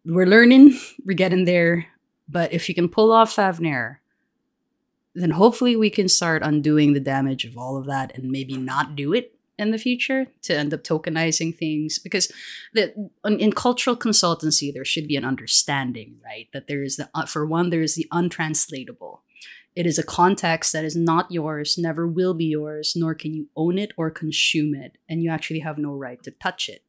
we're learning, (laughs) we're getting there, But if you can pull off Thavnair, then hopefully we can start undoing the damage of all of that and maybe not do it in the future to end up tokenizing things. Because the, in cultural consultancy there should be an understanding right? That there is the uh, for one there is the untranslatable. It is a context that is not yours never will be yours nor can you own it or consume it and you actually have no right to touch it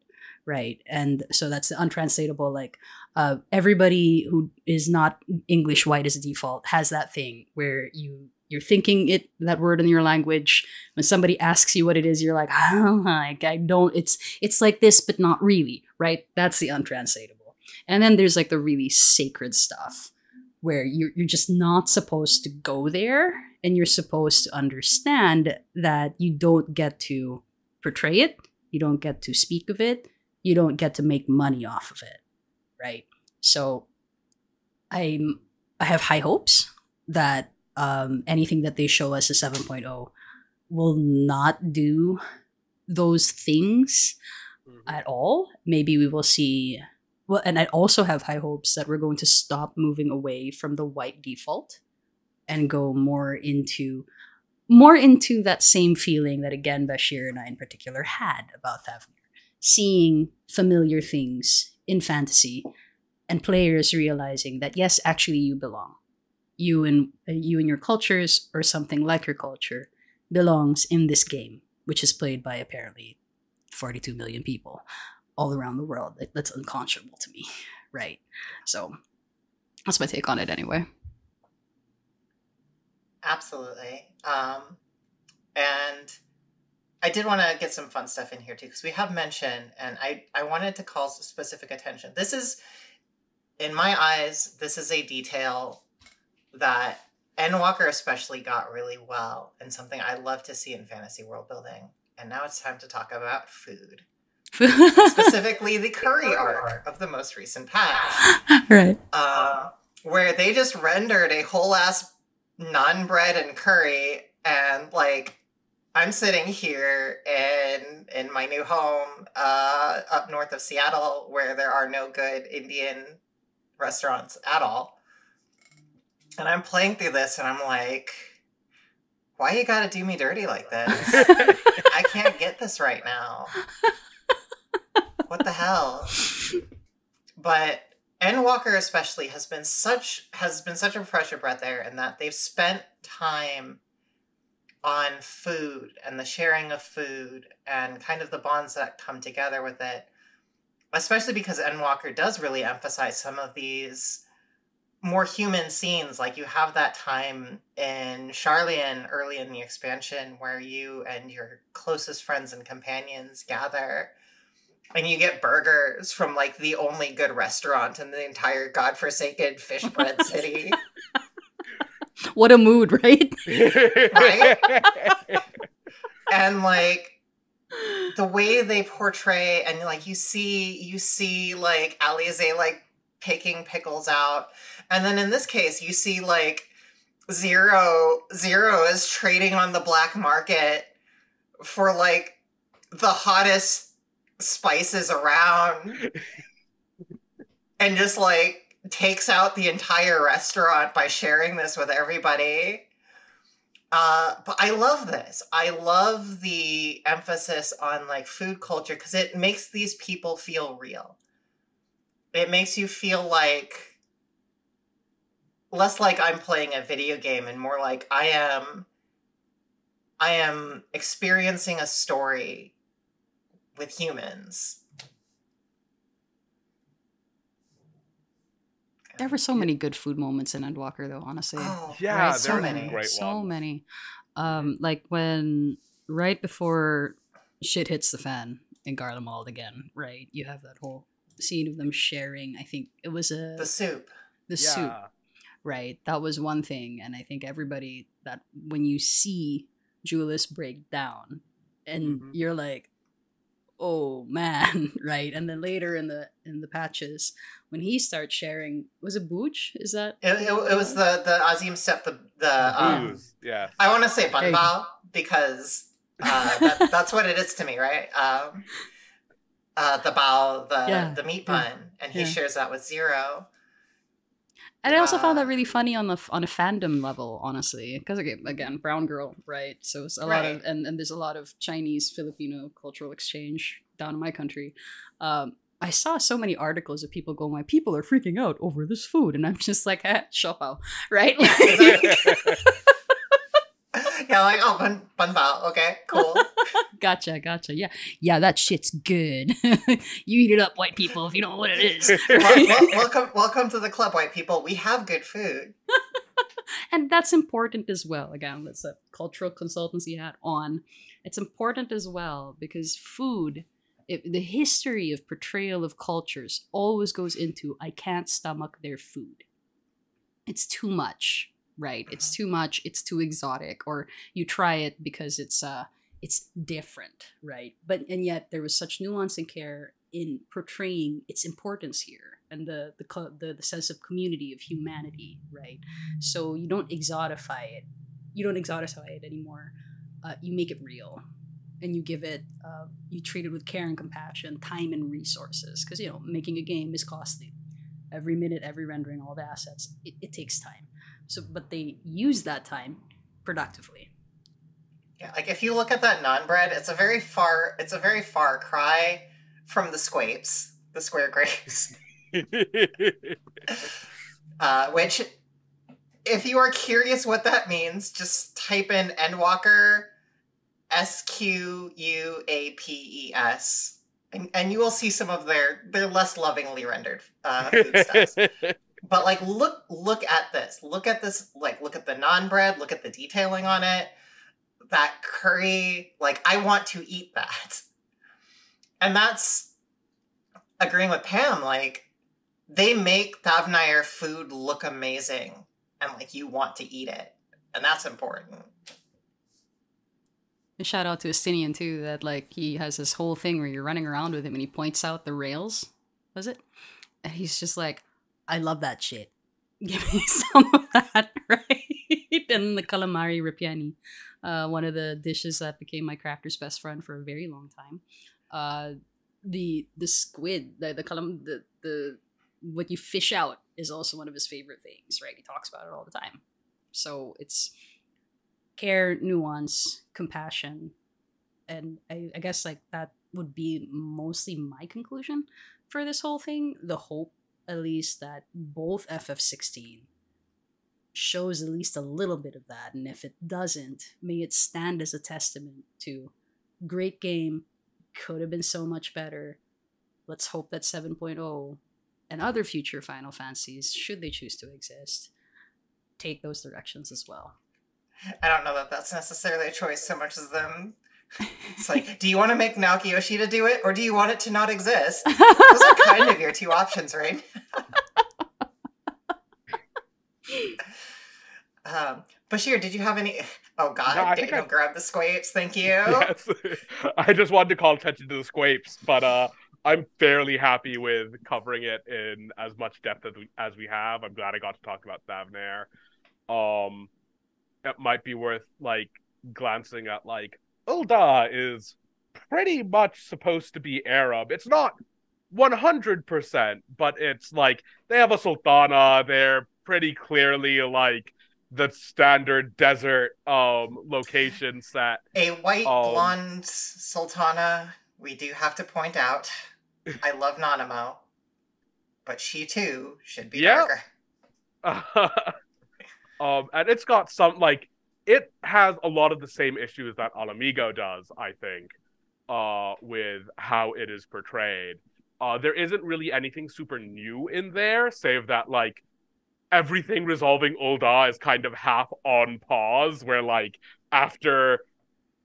right? And so that's the untranslatable like uh, everybody who is not english white as a default has that thing where you you're thinking it that word in your language. When somebody asks you what it is you're like (laughs) oh, like i don't it's it's like this but not really right? That's the untranslatable. And then there's like the really sacred stuff where you're, you're just not supposed to go there and you're supposed to understand that you don't get to portray it you don't get to speak of it you don't get to make money off of it, right? So I I have high hopes that um, anything that they show us as 7.0 will not do those things mm-hmm. at all. Maybe we will see well and I also have high hopes that we're going to stop moving away from the white default and go more into more into that same feeling that again Basheer and I in particular had about Thavnair seeing familiar things in fantasy and players realizing that yes actually you belong. You and uh, you and your cultures or something like your culture belongs in this game which is played by apparently 42 million people all around the world. That's unconscionable to me (laughs) right? So that's my take on it anyway. Absolutely. Um and I did want to get some fun stuff in here too because we have mentioned, and I I wanted to call specific attention. This is, in my eyes, this is a detail that N. Endwalker especially got really well, and something I love to see in fantasy world building. And now it's time to talk about food. (laughs) Specifically, the curry art of the most recent patch. (laughs) Right. Uh, where they just rendered a whole ass naan bread and curry and like I'm sitting here in in my new home uh, up north of Seattle, where there are no good Indian restaurants at all. And I'm playing through this, and I'm like, "Why you gotta do me dirty like this? (laughs) I can't get this right now. What the hell?" But Endwalker especially has been such has been such a pressure breath there, in that they've spent time on food and the sharing of food and kind of the bonds that come together with it. Especially because Endwalker does really emphasize some of these more human scenes. Like you have that time in Sharlayan early in the expansion where you and your closest friends and companions gather and you get burgers from like the only good restaurant in the entire godforsaken fish bread city. (laughs) what a mood, (laughs) right? right? and like the way they portray and like you see you see like Alisaie like picking pickles out. And then in this case you see like Zero Zero is trading on the black market for like the hottest spices around. and just like takes out the entire restaurant by sharing this with everybody. Uh, but I love this. I love the emphasis on like food culture because it makes these people feel real. It makes you feel like less like I'm playing a video game and more like I am I am experiencing a story with humans There were so many good food moments in Endwalker, though. Honestly, oh, yeah, right? so many, so ones. many. Um, like when right before shit hits the fan in Garlemald again, right? You have that whole scene of them sharing. I think it was a the soup, the yeah. soup, right? That was one thing, and I think everybody that when you see Jullus break down, and mm-hmm. you're like, oh man (laughs) right and then later in the in the patches when he starts sharing was it booch? Is that it, it, it was the the azim set the the um, yeah. I want to say bunbao because uh, that, (laughs) that's what it is to me right? Um uh the bao the yeah. the meat bun and he yeah. shares that with zero And I also found Uh, that really funny on the on a fandom level, honestly, because again, again, brown girl, right? So it's a lot of and, and there's a lot of Chinese Filipino cultural exchange down in my country. Um, I saw so many articles of people going, "My people are freaking out over this food," and I'm just like, eh, "Siopao," right? (laughs) (laughs) (laughs) yeah, like oh, bun, bun bao. Okay, cool. (laughs) gotcha, gotcha. Yeah, yeah, that shit's good. (laughs) you eat it up, white people, if you don't know what it is. (laughs) Wel- wel- welcome, welcome to the club, white people. We have good food. and that's important as well again that's a cultural consultancy hat on it's important as well because food it, the history of portrayal of cultures always goes into i can't stomach their food it's too much right? It's too much it's too exotic or you try it because it's uh it's different right? But and yet there was such nuance and care in portraying its importance here and the the the, the sense of community of humanity right? So you don't exotify it you don't exotify it anymore. Uh, you make it real and you give it uh, you treat it with care and compassion time and resources because you know making a game is costly. Every minute every rendering all the assets it, it takes time so but they use that time productively Yeah, like if you look at that naan bread, it's a very far it's a very far cry from the squapes, the square grapes. (laughs) Uh, which if you are curious what that means, just type in Endwalker S Q U A P E S. And, and you will see some of their their less lovingly rendered uh, food styles. (laughs) But like look look at this. Look at this like look at the naan bread, look at the detailing on it. That curry, like I want to eat that. And that's agreeing with Pam, like they make Thavnair food look amazing and like you want to eat it. And that's important. and shout out to Estinian too that like he has this whole thing where you're running around with him and he points out the rails was it and he's just like i love that shit. (laughs) Give me some of that (laughs) right? And the calamari ripieni uh, one of the dishes that became my crafter's best friend for a very long time. Uh, the the squid the the, calam- the the what you fish out is also one of his favorite things right? He talks about it all the time. So it's care nuance compassion and I, I guess like that would be mostly my conclusion for this whole thing. The hope at least that both ff16 shows at least a little bit of that and if it doesn't may it stand as a testament to great game could have been so much better let's hope that 7.0 and other future final fantasies should they choose to exist take those directions as well I don't know that that's necessarily a choice so much as them. It's like, do you want to make Naoki Yoshida do it, or do you want it to not exist? Those are kind of your two (laughs) options, right? um, Basheer, did you have any? Oh God, No, I think Daniel, I- grab the squapes. Thank you. yes. (laughs) I just wanted to call attention to the squapes, but uh, I'm fairly happy with covering it in as much depth as we, as we have. I'm glad I got to talk about Thavnair. Um, it might be worth like glancing at like Ul'dah is pretty much supposed to be Arab. It's not 100%, but it's like they have a sultana. They're pretty clearly like the standard desert um location set. A white Um, blonde sultana. We do have to point out. (laughs) I love Nanamo, but she too should be Yeah. darker. (laughs) um, and it's got some like it has a lot of the same issues that Ala Mhigo does, I think, uh, with how it is portrayed. Uh, there isn't really anything super new in there, save that like everything resolving Ul'dah is kind of half on pause, where like after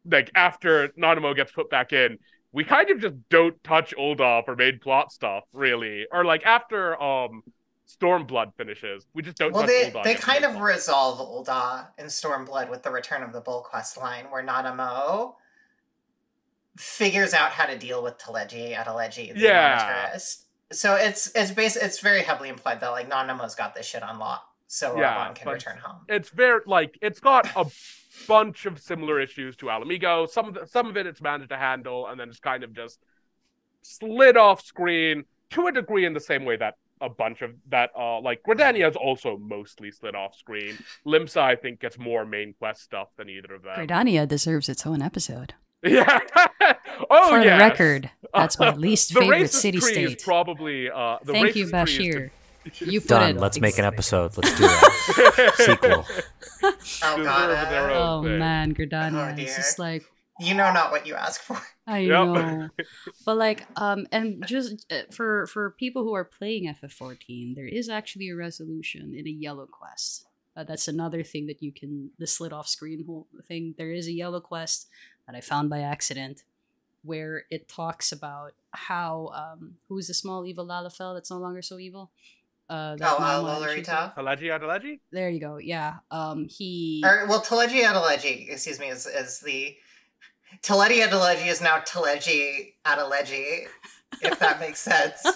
like after Nanamo gets put back in, we kind of just don't touch Ul'dah for main plot stuff, really. Or like after um Stormblood finishes, we just don't Well, they Ul'dah they kind of resolve Ul'dah in Stormblood with the Return of the Bull quest line, where Nanamo figures out how to deal with Teledji Adeledji, Yeah. monetarist. So it's it's base it's very heavily implied that like Nanamo's got this shit on lock, so Yeah, can return home. it's very like it's got a bunch of similar issues to Ala Mhigo. Some of the, some of it it's managed to handle, and then it's kind of just slid off screen to a degree in the same way that a bunch of that. Uh, like Gridania is also mostly slid off screen. Limsa, I think, gets more main quest stuff than either of them. Gridania deserves its own episode. (laughs) Yeah. oh, For the record, that's my (laughs) least the favorite city tree is state. probably uh, the Thank you, racist tree is Basheer. You (laughs) put Done. it. Let's make an episode. Let's do that. Sequel. Oh god, their own Oh man, Gridania. Oh, it's just like you know not what you ask for. I Yep. know, (laughs) but like, um, and just uh, for for people who are playing FF14, there is actually a resolution in a yellow quest. Uh, that's another thing that you can the slit off screen whole thing. There is a yellow quest that I found by accident, where it talks about how um, who's the small evil Lalafell that's no longer so evil. Uh, Oh, uh, mama Lolorito? with. Alegi There you go. Yeah. Um, he. Or well, Teledji Adeledji, excuse me, is, is the Teledi Adeleji is now Teleji Adeleji, if that makes sense. (laughs)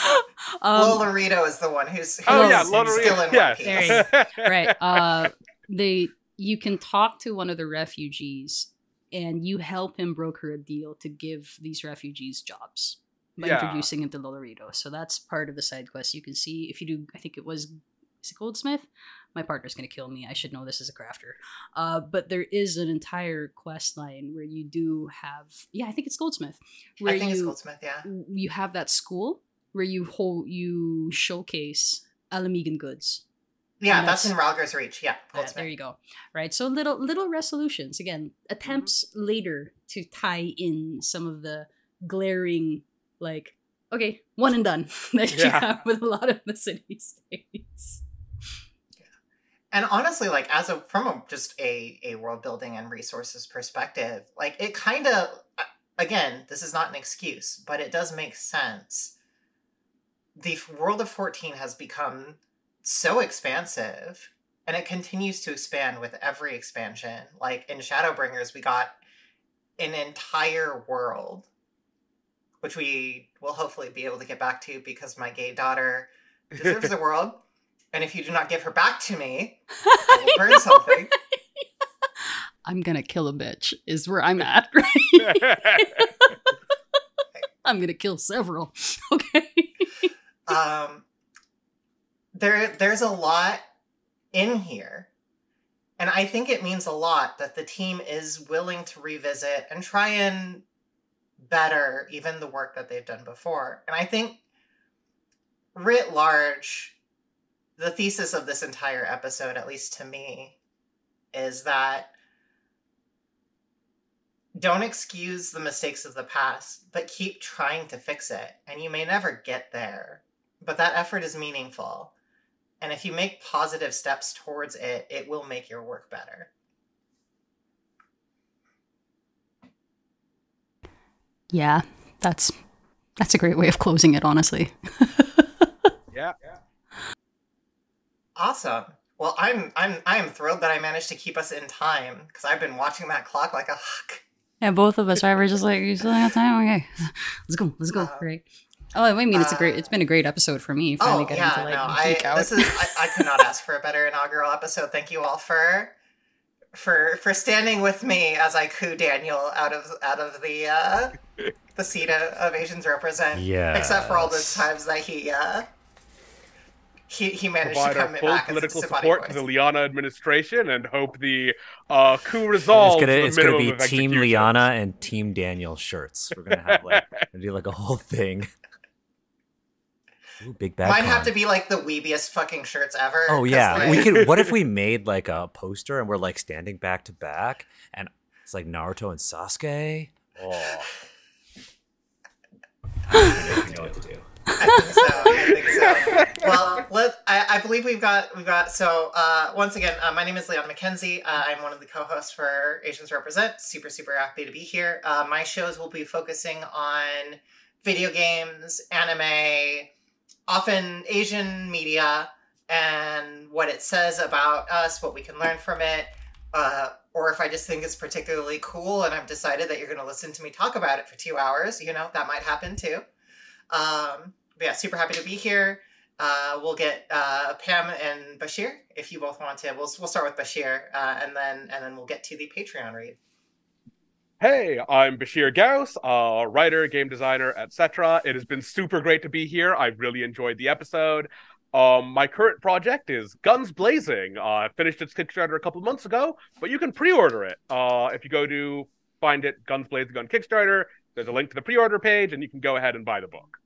(laughs) um, Lolorito is the one who's, who's Oh yeah, Who's still in yeah. One Piece. (laughs) Right. Uh, they you can talk to one of the refugees, and you help him broker a deal to give these refugees jobs by Yeah. introducing them to Lolorito. So that's part of the side quest. You can see if you do. I think it was is it Goldsmith. My partner's gonna kill me. I should know this as a crafter. Uh, but there is an entire quest line where you do have. Yeah, I think it's Goldsmith. Where I think you it's Goldsmith, yeah. you have that school where you hold you showcase Ala Mhigan goods. Yeah, that's, that's- in Rhalgr's Reach. Yeah, Yeah, Goldsmith. there you go. Right. So little little resolutions again, attempts later to tie in some of the glaring like okay, one and done (laughs) that you have with a lot of the city (laughs) states. And honestly like as a from a just a a world building and resources perspective like it kind of uh, again this is not an excuse but it does make sense. The world of 14 has become so expansive and it continues to expand with every expansion. Like in shadowbringers we got an entire world which we will hopefully be able to get back to because my gay daughter (laughs) deserves the world and if you do not give her back to me (laughs) I will burn something. (laughs) I'm gonna kill a bitch is where I'm at. Right. (laughs) I'm gonna kill several. Okay. Um, there, there's a lot in here, and I think it means a lot that the team is willing to revisit and try and better even the work that they've done before. And I think, writ large, the thesis of this entire episode, at least to me, is that don't excuse the mistakes of the past, but keep trying to fix it. And you may never get there, but that effort is meaningful. And if you make positive steps towards it, it will make your work better. Yeah, that's that's a great way of closing it, honestly. (laughs) yeah. Awesome. Well, I'm I'm I am thrilled that I managed to keep us in time because I've been watching that clock like a hawk. Yeah, both of us, right? We're just like, you still got time? Okay, (laughs) let's go, let's go. Uh, Right. Oh, I mean, it's a great. It's been a great episode for me. Finally oh getting yeah, to like no, I out. this is I, I could not (laughs) ask for a better inaugural episode. Thank you all for for for standing with me as I coup Daniel out of out of the uh the seat of, of Asians represent. Yeah. Except for all the times that he uh he he managed Provide to our come full back as a political Sabaody support to the Liana administration and hope the uh, coup resolves. It's gonna, it's gonna be Team executions. Liana and Team Daniel shirts. We're gonna have like (laughs) gonna do like a whole thing. Ooh, big bad. Might have to be like the weebiest fucking shirts ever. Oh yeah, like- we could. What if we made like a poster and we're like standing back to back, and it's like Naruto and Sasuke. (laughs) Oh, I know what to do. I think so. I think so. Well, let, I, I believe we've got we've got. So uh, once again, uh, my name is Liana McKenzie. Uh, I'm one of the co-hosts for Asians Represent. Super super happy to be here. Uh, my shows will be focusing on video games, anime, often Asian media, and what it says about us, what we can learn from it. Uh, or if I just think it's particularly cool and I've decided that you're going to listen to me talk about it for two hours, you know, that might happen too. Um, yeah, super happy to be here. Uh, we'll get uh, Pam and Basheer if you both want to. We'll we'll start with Basheer, uh, and then and then we'll get to the Patreon read. Hey, I'm Basheer Ghouse, a writer, game designer, etc. It has been super great to be here. I really enjoyed the episode. Um, my current project is Guns Blazing. Uh, I finished its Kickstarter a couple months ago, but you can pre-order it. Uh, if you go to find it, Guns Blazing on Kickstarter, there's a link to the pre-order page, and you can go ahead and buy the book.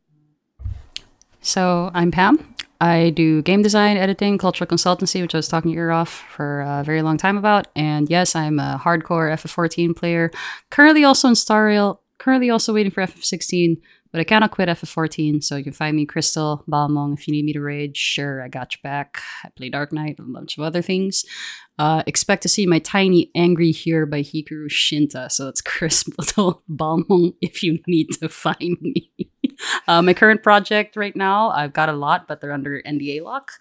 So I'm Pam. I do game design, editing, cultural consultancy, which I was talking your off for a very long time about. And yes, I'm a hardcore FF14 player. Currently also in Star Rail. Currently also waiting for FF16, but I cannot quit FF14. So you can find me Crystal Balmung if you need me to rage. Sure, I got you back. I play Dark Knight and a bunch of other things. Uh, expect to see my tiny angry here by Hikaru Shinta. So that's (laughs) Crystal Balmung if you need to find me. (laughs) uh, my current project right now, I've got a lot, but they're under NDA lock.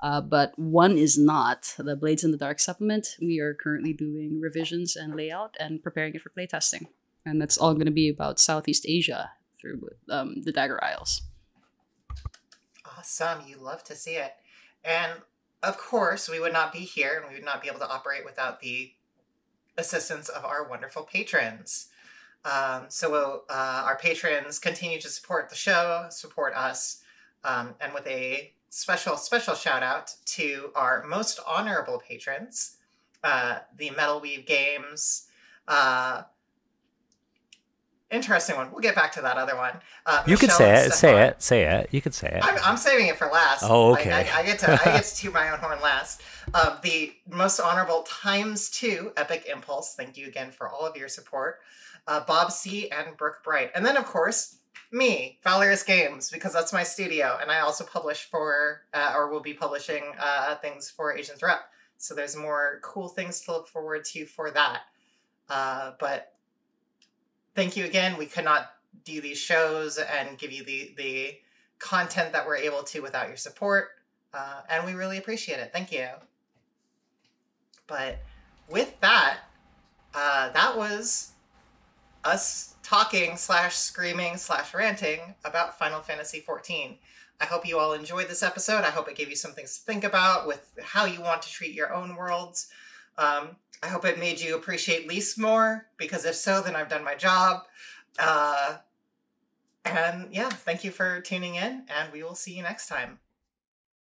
Uh, but one is not the Blades in the Dark supplement. We are currently doing revisions and layout and preparing it for playtesting. And that's all going to be about Southeast Asia through um, the Dagger Isles. Awesome. You love to see it. And of course, we would not be here and we would not be able to operate without the assistance of our wonderful patrons. Um, so uh, our patrons continue to support the show, support us, um, and with a special, special shout out to our most honorable patrons, uh, the Metal Weave Games. Uh, interesting one. We'll get back to that other one. Uh, You can Michelle say it. Say it. Say it. You can say it. I'm, I'm saving it for last. Oh, okay. I, I get to I get to (laughs) toot my own horn last. Um, the most honorable times two Epic Impulse. Thank you again for all of your support, uh, Bob C and Brooke Bright, and then of course me, Valorous Games, because that's my studio, and I also publish for uh, or will be publishing uh, things for Asians Rep. So there's more cool things to look forward to for that. Uh, but thank you again. We could not do these shows and give you the the content that we're able to without your support. Uh, and we really appreciate it. Thank you. But with that, uh, that was us talking slash screaming slash ranting about Final Fantasy XIV. I hope you all enjoyed this episode. I hope it gave you some things to think about with how you want to treat your own worlds. Um, I hope it made you appreciate Lyse more, because if so, then I've done my job. Uh, and yeah, thank you for tuning in, and we will see you next time.